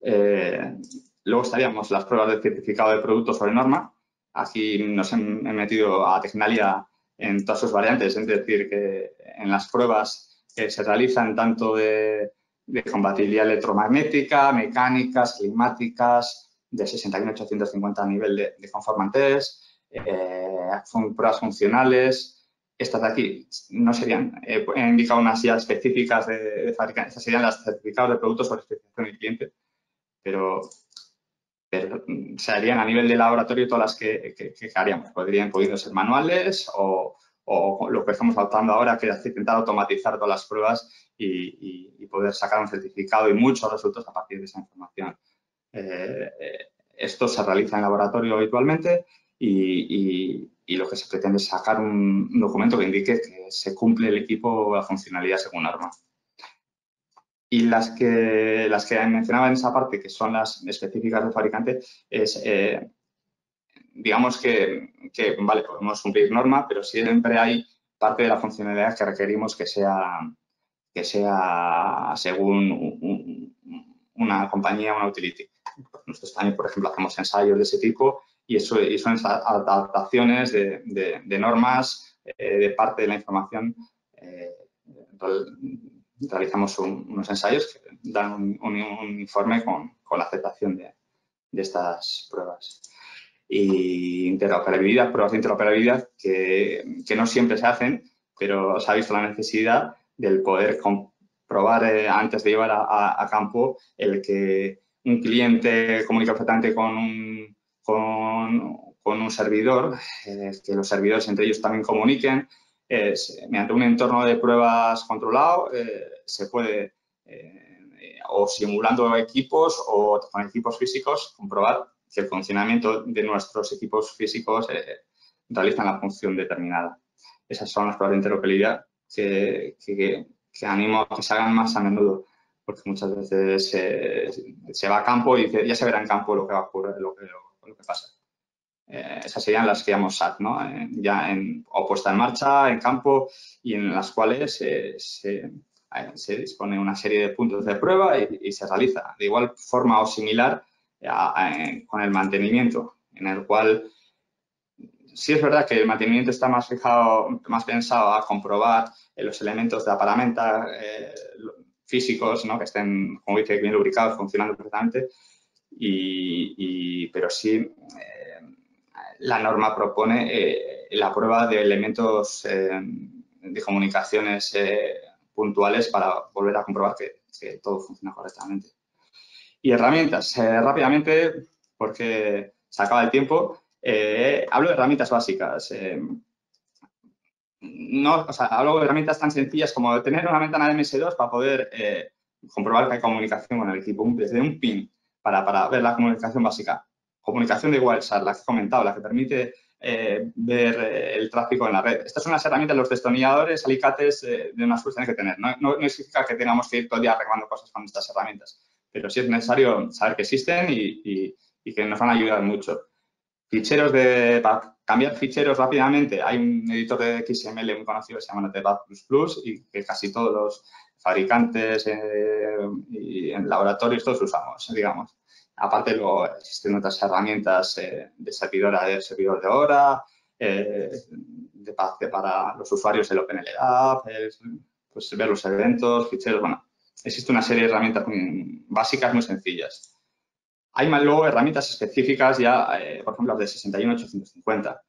B: Eh, luego estaríamos las pruebas de certificado de producto sobre norma. Aquí nos he, metido a Tecnalia en todas sus variantes, es decir, que en las pruebas que se realizan tanto de, compatibilidad electromagnética, mecánicas, climáticas, de 61.850 a nivel de, de conformantes, eh, pruebas funcionales, estas de aquí no serían, eh, he indicado unas ya específicas de, de fabricante, estas serían las certificados de productos sobre especificación del cliente, pero, se harían a nivel de laboratorio todas las que, haríamos. Podrían podido ser manuales o, lo que estamos adoptando ahora, que es intentar automatizar todas las pruebas y, poder sacar un certificado y muchos resultados a partir de esa información. Eh, esto se realiza en laboratorio habitualmente y, lo que se pretende es sacar un, documento que indique que se cumple el equipo la funcionalidad según norma. Y las que, las que mencionaba en esa parte, que son las específicas del fabricante, es, eh, digamos que, vale, podemos cumplir norma, pero siempre hay parte de la funcionalidad que requerimos que sea, que sea según una compañía, una utility. Nosotros también, por ejemplo, hacemos ensayos de ese tipo y, eso, y son adaptaciones de, de, normas eh, de parte de la información eh, realizamos unos ensayos que dan un, informe con, la aceptación de, estas pruebas. Y interoperabilidad, pruebas de interoperabilidad que, no siempre se hacen, pero se ha visto la necesidad del poder comprobar eh, antes de llevar a, campo el que un cliente comunica perfectamente con un, con, un servidor, eh, que los servidores entre ellos también comuniquen, mediante un entorno de pruebas controlado eh, se puede, eh, o simulando equipos o con equipos físicos, comprobar que el funcionamiento de nuestros equipos físicos realizan la función determinada. Esas son las pruebas de interoperabilidad que, que, animo a que se hagan más a menudo, porque muchas veces se va a campo y ya se verá en campo lo que va a ocurrir, lo que, lo que pasa. Eh, esas serían las que llamamos SAT, ¿no? Eh, ya en, o puesta en marcha, en campo, y en las cuales se, se, dispone una serie de puntos de prueba y, se realiza de igual forma o similar con el mantenimiento, en el cual sí es verdad que el mantenimiento está más fijado, más pensado a comprobar los elementos de aparamenta eh, físicos, ¿no? que estén, como dice, bien lubricados, funcionando perfectamente, y, pero sí la norma propone eh, la prueba de elementos eh, de comunicaciones eh, puntuales para volver a comprobar que, todo funciona correctamente. Y herramientas, rápidamente, porque se acaba el tiempo, hablo de herramientas básicas. No, o sea, hablo de herramientas tan sencillas como tener una ventana de MS2 para poder comprobar que hay comunicación con el equipo, desde un PIN para, ver la comunicación básica comunicación de WhatsApp, la que he comentado, la que permite eh, ver eh, el tráfico en la red. Estas son las herramientas, los destornilladores, alicates eh, de unas soluciones que tener. No, no, significa que tengamos que ir todo el día arreglando cosas con estas herramientas, pero sí es necesario saber que existen y, que nos van a ayudar mucho. Ficheros de, para cambiar ficheros rápidamente, hay un editor de XML muy conocido que se llama Notepad++ y que casi todos los fabricantes y en laboratorios todos usamos, digamos. Aparte, luego existen otras herramientas eh, de servidora de servidor de hora, eh, de, para los usuarios del OpenLDAP, pues ver los eventos, ficheros, bueno, existe una serie de herramientas básicas muy sencillas. Hay más luego herramientas específicas ya, eh, por ejemplo, las de 61850.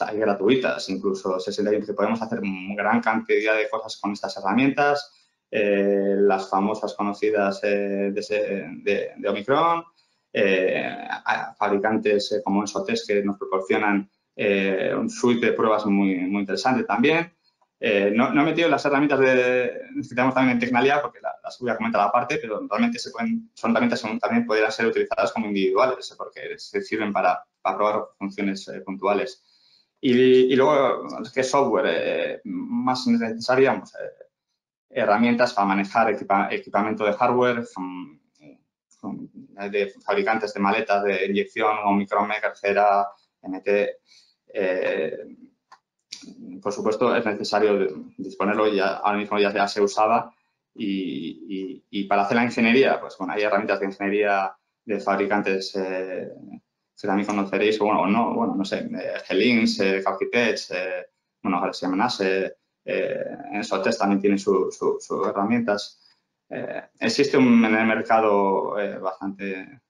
B: hay gratuitas, incluso 61, que podemos hacer gran cantidad de cosas con estas herramientas. las famosas conocidas de, de, Omicron, eh, fabricantes eh, como Ensotest que nos proporcionan eh, un suite de pruebas muy, muy interesante también. Eh, no, he metido las herramientas de, tenemos también en Tecnalia porque las voy a comentar aparte, pero realmente se pueden, son herramientas que también podrían ser utilizadas como individuales porque se sirven para, probar funciones eh, puntuales. Y, luego, ¿qué software eh, más necesaria? Pues, herramientas para manejar equipamiento de hardware, de fabricantes de maletas de inyección o Micromega, Cera, MT. por supuesto, es necesario disponerlo, ya, ahora mismo ya, se usaba y, para hacer la ingeniería, pues bueno, hay herramientas de ingeniería de fabricantes eh, que también conoceréis, o bueno, no, bueno, no sé, eh, Gelinks, eh, eh, bueno, ahora se llaman ASE, eh, en Sotest también tienen sus herramientas. Eh, existe un, en el mercado eh, bastante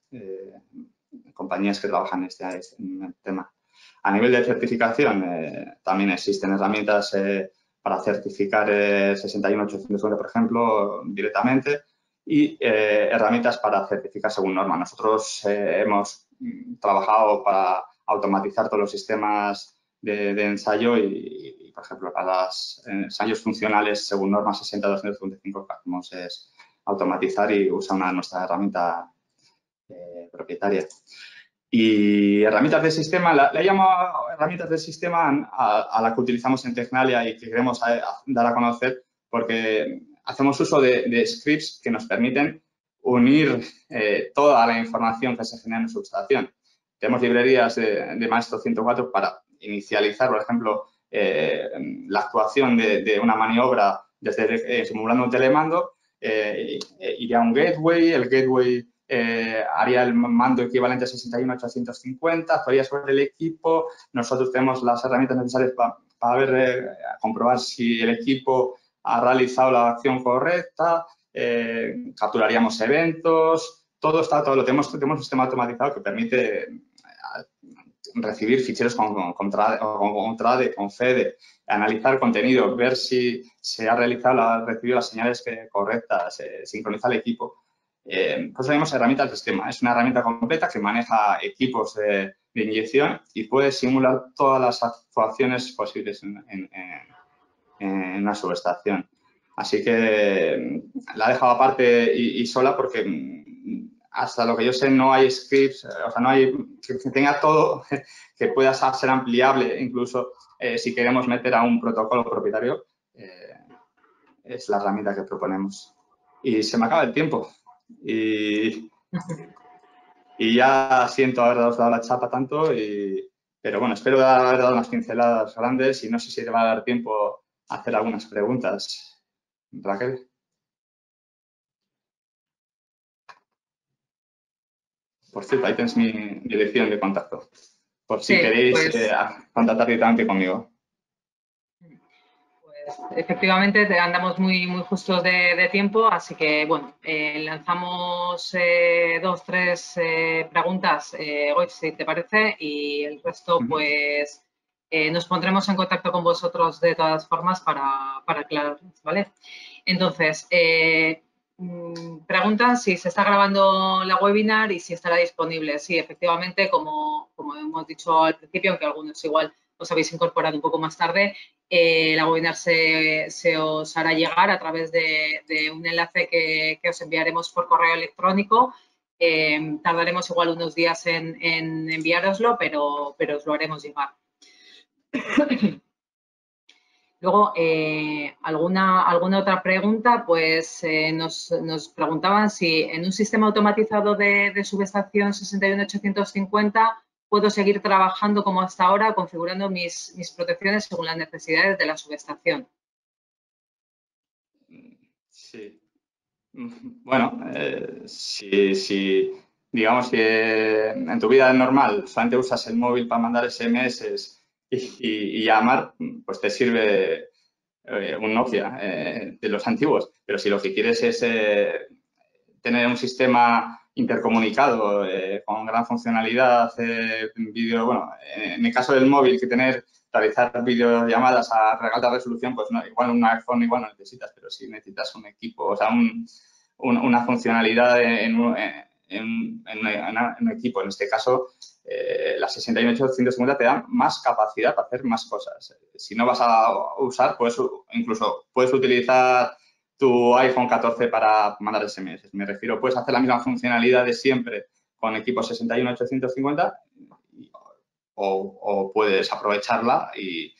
B: compañías que trabajan en este, este tema. A nivel de certificación, también existen herramientas para certificar 61850, por ejemplo, directamente, y herramientas para certificar según norma. Nosotros hemos trabajado para automatizar todos los sistemas de, ensayo y, por ejemplo, para los ensayos funcionales según norma 60-255 lo que hacemos es automatizar y usar una nuestra herramienta eh, propietaria. Y herramientas de sistema, la, he llamado herramientas de sistema a, la que utilizamos en Tecnalia y que queremos eh, dar a conocer porque hacemos uso de, scripts que nos permiten unir eh, toda la información que se genera en su instalación. Tenemos librerías de, de Maestro 104 para inicializar, por ejemplo, eh, la actuación de, una maniobra desde eh, simulando un telemando, eh, iría a un gateway, el gateway haría el mando equivalente a 61.850, actuaría sobre el equipo, nosotros tenemos las herramientas necesarias para ver, comprobar si el equipo ha realizado la acción correcta, capturaríamos eventos, todo está, todo lo tenemos, tenemos un sistema automatizado que permite recibir ficheros con, con, trade, con FEDE, analizar contenido, ver si se ha realizado, ha recibido las señales correctas, eh, sincronizar el equipo. Eh, pues tenemos herramientas del sistema. Es una herramienta completa que maneja equipos de, inyección y puede simular todas las actuaciones posibles en, una subestación. Así que mm, la he dejado aparte y sola porque mm, hasta lo que yo sé, no hay scripts, eh, o sea, no hay que, tenga todo, que pueda ser ampliable, incluso eh, si queremos meter a un protocolo propietario, eh, es la herramienta que proponemos. Y se me acaba el tiempo. Y, y ya siento haber dado la chapa tanto, pero bueno, espero haber dado unas pinceladas grandes y no sé si te va a dar tiempo a hacer algunas preguntas. Raquel. Por cierto, ahí tienes mi dirección de contacto, por si queréis pues eh, contactar directamente conmigo.
A: Efectivamente andamos muy, muy justos de, tiempo, así que bueno, eh, lanzamos eh, dos, tres preguntas hoy, si te parece, y el resto pues nos pondremos en contacto con vosotros de todas formas para, para aclararlas, ¿vale? Entonces, Mm, preguntan si se está grabando la webinar y si estará disponible. Sí, efectivamente, como, hemos dicho al principio, aunque algunos igual os habéis incorporado un poco más tarde, eh, la webinar se, os hará llegar a través de, un enlace que, os enviaremos por correo electrónico. Eh, tardaremos igual unos días en, en enviároslo, pero, pero os lo haremos llegar. Luego, eh, alguna, alguna otra pregunta, pues eh, nos, preguntaban si en un sistema automatizado de, subestación 61850 puedo seguir trabajando como hasta ahora, configurando mis, mis protecciones según las necesidades de la subestación.
B: Sí. Bueno, eh, si, digamos que en tu vida normal solamente usas el móvil para mandar SMS y, llamar, pues te sirve eh, un Nokia eh, de los antiguos. Pero si lo que quieres es tener un sistema intercomunicado con gran funcionalidad, vídeo, bueno, en el caso del móvil que tener, realizar videollamadas a alta resolución, pues no, igual un iPhone igual no necesitas, pero si necesitas un equipo, o sea, una funcionalidad en, un equipo, en este caso, eh, la 68850 te da más capacidad para hacer más cosas. Si no vas a usar, pues incluso puedes utilizar tu iPhone 14 para mandar SMS. Me refiero, puedes hacer la misma funcionalidad de siempre con equipo 61850 o, o puedes aprovecharla y,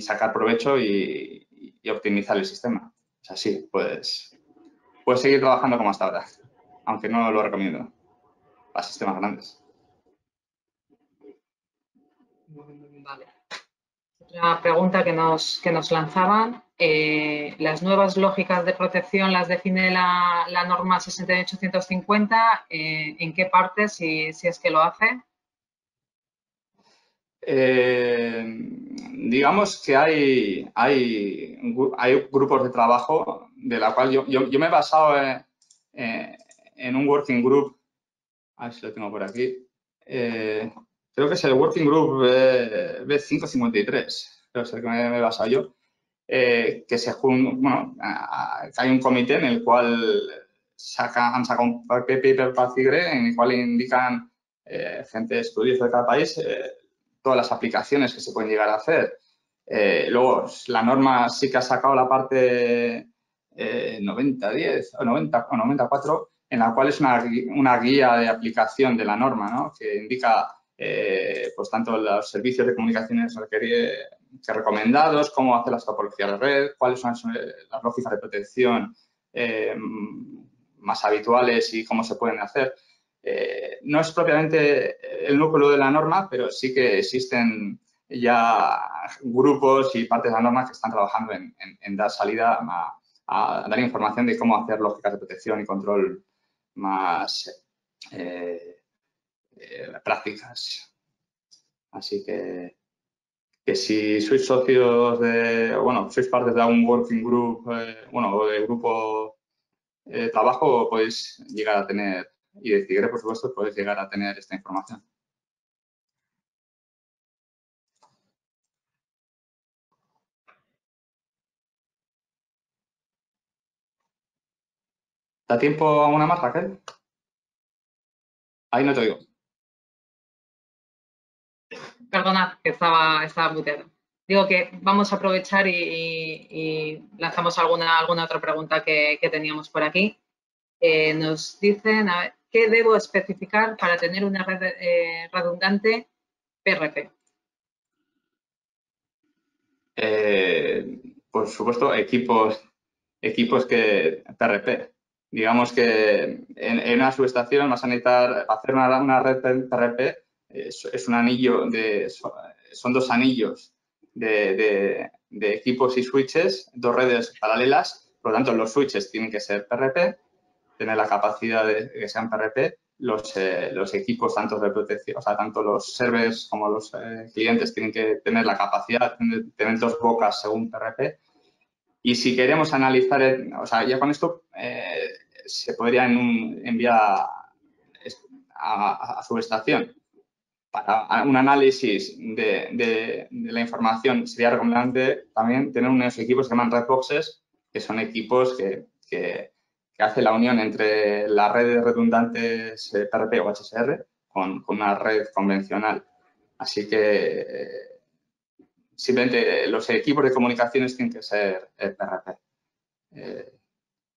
B: sacar provecho y, optimizar el sistema. O sea, sí, puedes, puedes seguir trabajando como hasta ahora, aunque no lo recomiendo para sistemas grandes.
A: Vale. Otra pregunta que nos, que nos lanzaban. Eh, ¿Las nuevas lógicas de protección las define la, la norma 68850? Eh, ¿En qué parte, si, si es que lo hace?
B: Eh, digamos que hay, grupos de trabajo de la cual yo, me he basado en, en, un working group, a ver si lo tengo por aquí, eh, creo que es el working group B553, creo que es el que me, he basado yo, eh, que se bueno, hay un comité en el cual saca, han sacado un paper para CIGRE en el cual indican gente de estudios de cada país todas las aplicaciones que se pueden llegar a hacer. Eh, luego, la norma sí que ha sacado la parte 90-10 o 90 o 94, en la cual es una, guía de aplicación de la norma, ¿no? que indica eh, pues tanto los servicios de comunicaciones que recomendados, cómo hacer las topologías de red, cuáles son las lógicas de protección eh, más habituales y cómo se pueden hacer. Eh, no es propiamente el núcleo de la norma, pero sí que existen ya grupos y partes de la norma que están trabajando en, dar salida a, dar información de cómo hacer lógicas de protección y control más eh, eh, prácticas. Así que, que si sois socios de, bueno, sois parte de un working group, bueno, o de grupo de trabajo, podéis llegar a tener y de Tigre, por supuesto, puedes llegar a tener esta información. ¿Da tiempo a una más, Raquel? Ahí no te oigo.
A: Perdona, que estaba, estaba muteado. Digo que vamos a aprovechar y, lanzamos alguna, alguna otra pregunta que, teníamos por aquí. Eh, nos dicen, a ver, ¿Qué debo especificar para tener una red eh, redundante PRP?
B: Eh, por supuesto, equipos, equipos que PRP. Digamos que en, una subestación vas a necesitar hacer una, red PRP, es, un anillo de, son dos anillos de, de, equipos y switches, dos redes paralelas, por lo tanto los switches tienen que ser PRP tener la capacidad de que sean PRP, los, eh, los equipos tanto de protección, o sea, tanto los servers como los eh, clientes tienen que tener la capacidad de tener dos bocas según PRP. Y si queremos analizar, o sea, ya con esto eh, se podría enviar a, a, su estación para un análisis de, de, la información sería recomendable también tener unos equipos que se llaman redboxes, que son equipos que, que que hace la unión entre las redes redundantes PRP o HSR con, una red convencional. Así que eh, simplemente los equipos de comunicaciones tienen que ser PRP. Eh,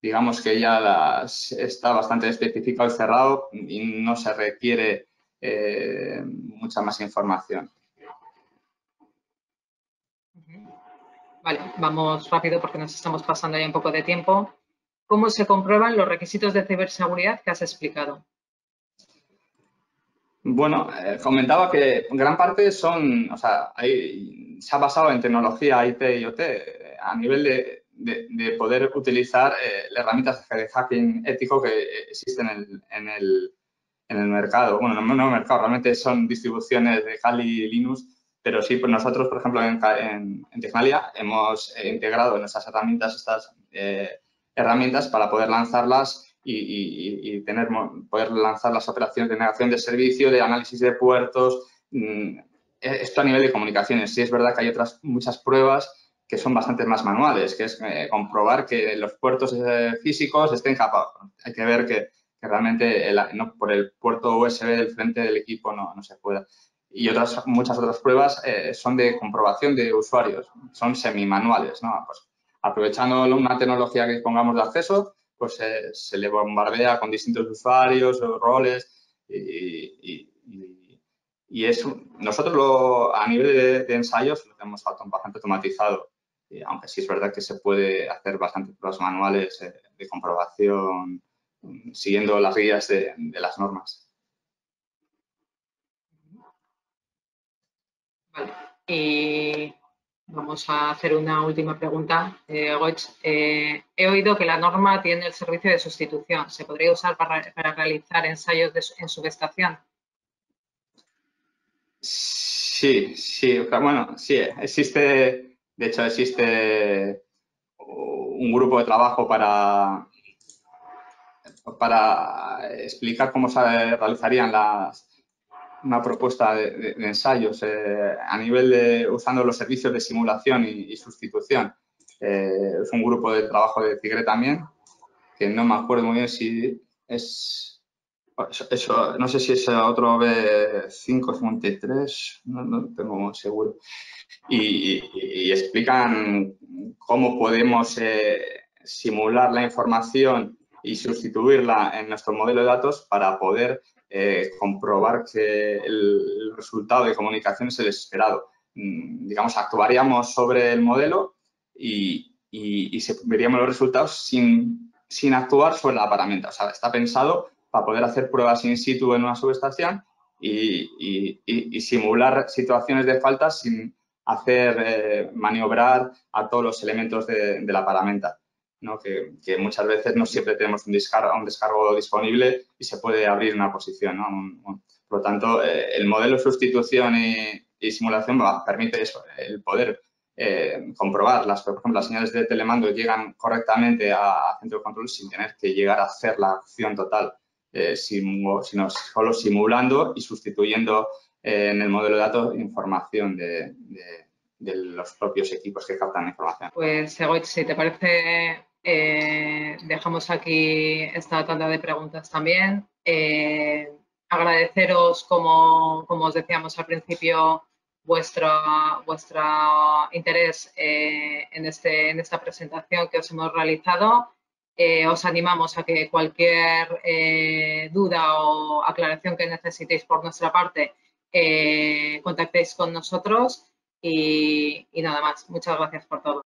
B: digamos que ya está bastante especificado y cerrado y no se requiere eh, mucha más información.
A: Vale, vamos rápido porque nos estamos pasando ya un poco de tiempo. ¿Cómo se comprueban los requisitos de ciberseguridad que has explicado?
B: Bueno, eh, comentaba que gran parte son, o sea, se ha basado en tecnología IT y OT eh, a nivel de, poder utilizar eh, las herramientas de hacking ético que existen en el, mercado. Bueno, no en el mercado, realmente son distribuciones de Kali y Linux, pero sí, pues nosotros, por ejemplo, en, en, hemos integrado en nuestras herramientas estas herramientas para poder lanzarlas y, tener, poder lanzar las operaciones de negación de servicio, de análisis de puertos, mm, e, esto a nivel de comunicaciones. Sí es verdad que hay otras muchas pruebas que son bastante más manuales, que es eh, comprobar que los puertos eh, físicos estén capados. Hay que ver que que realmente por el puerto USB del frente del equipo no, no se puede. Y otras, muchas otras pruebas eh, son de comprobación de usuarios, son semi-manuales, ¿no? Pues, aprovechando una tecnología que pongamos de acceso, pues se le bombardea con distintos usuarios o roles y, y, es, nosotros lo, a nivel de, ensayos lo tenemos bastante automatizado, aunque sí es verdad que se puede hacer bastantes pruebas manuales eh, de comprobación siguiendo las guías de, las normas.
A: Vale. Y vamos a hacer una última pregunta. Eh, eh, he oído que la norma tiene el servicio de sustitución. ¿Se podría usar para, realizar ensayos en subestación?
B: Sí, sí. Bueno, sí, existe, de hecho, existe un grupo de trabajo para para explicar cómo se realizarían las, una propuesta de, ensayos eh, a nivel de usando los servicios de simulación y, sustitución. Eh, es un grupo de trabajo de Tigre también, que no me acuerdo muy bien si es eso, no sé si es otro B553, no, no tengo seguro. Y, explican cómo podemos eh, simular la información y sustituirla en nuestro modelo de datos para poder eh, comprobar que el resultado de comunicación es el esperado. Mm, digamos, actuaríamos sobre el modelo y, veríamos los resultados sin, sin, actuar sobre la paramenta. O sea, está pensado para poder hacer pruebas in situ en una subestación y, simular situaciones de falta sin hacer eh, maniobrar a todos los elementos de la paramenta que, muchas veces no siempre tenemos un descargo, un descargo disponible y se puede abrir una posición. por lo tanto, eh, el modelo de sustitución y, simulación permite eso, el poder eh, comprobar, las, por ejemplo, las señales de telemando llegan correctamente a, centro de control sin tener que llegar a hacer la acción total, eh, sino solo simulando y sustituyendo en el modelo de datos información de, los propios equipos que captan información.
A: Pues, si te parece eh, dejamos aquí esta tanda de preguntas también. Eh, agradeceros, como, os decíamos al principio, vuestro, vuestro interés eh, en, este, en esta presentación que os hemos realizado. os animamos a que cualquier duda o aclaración que necesitéis por nuestra parte contactéis con nosotros y nada más. Muchas gracias por todo.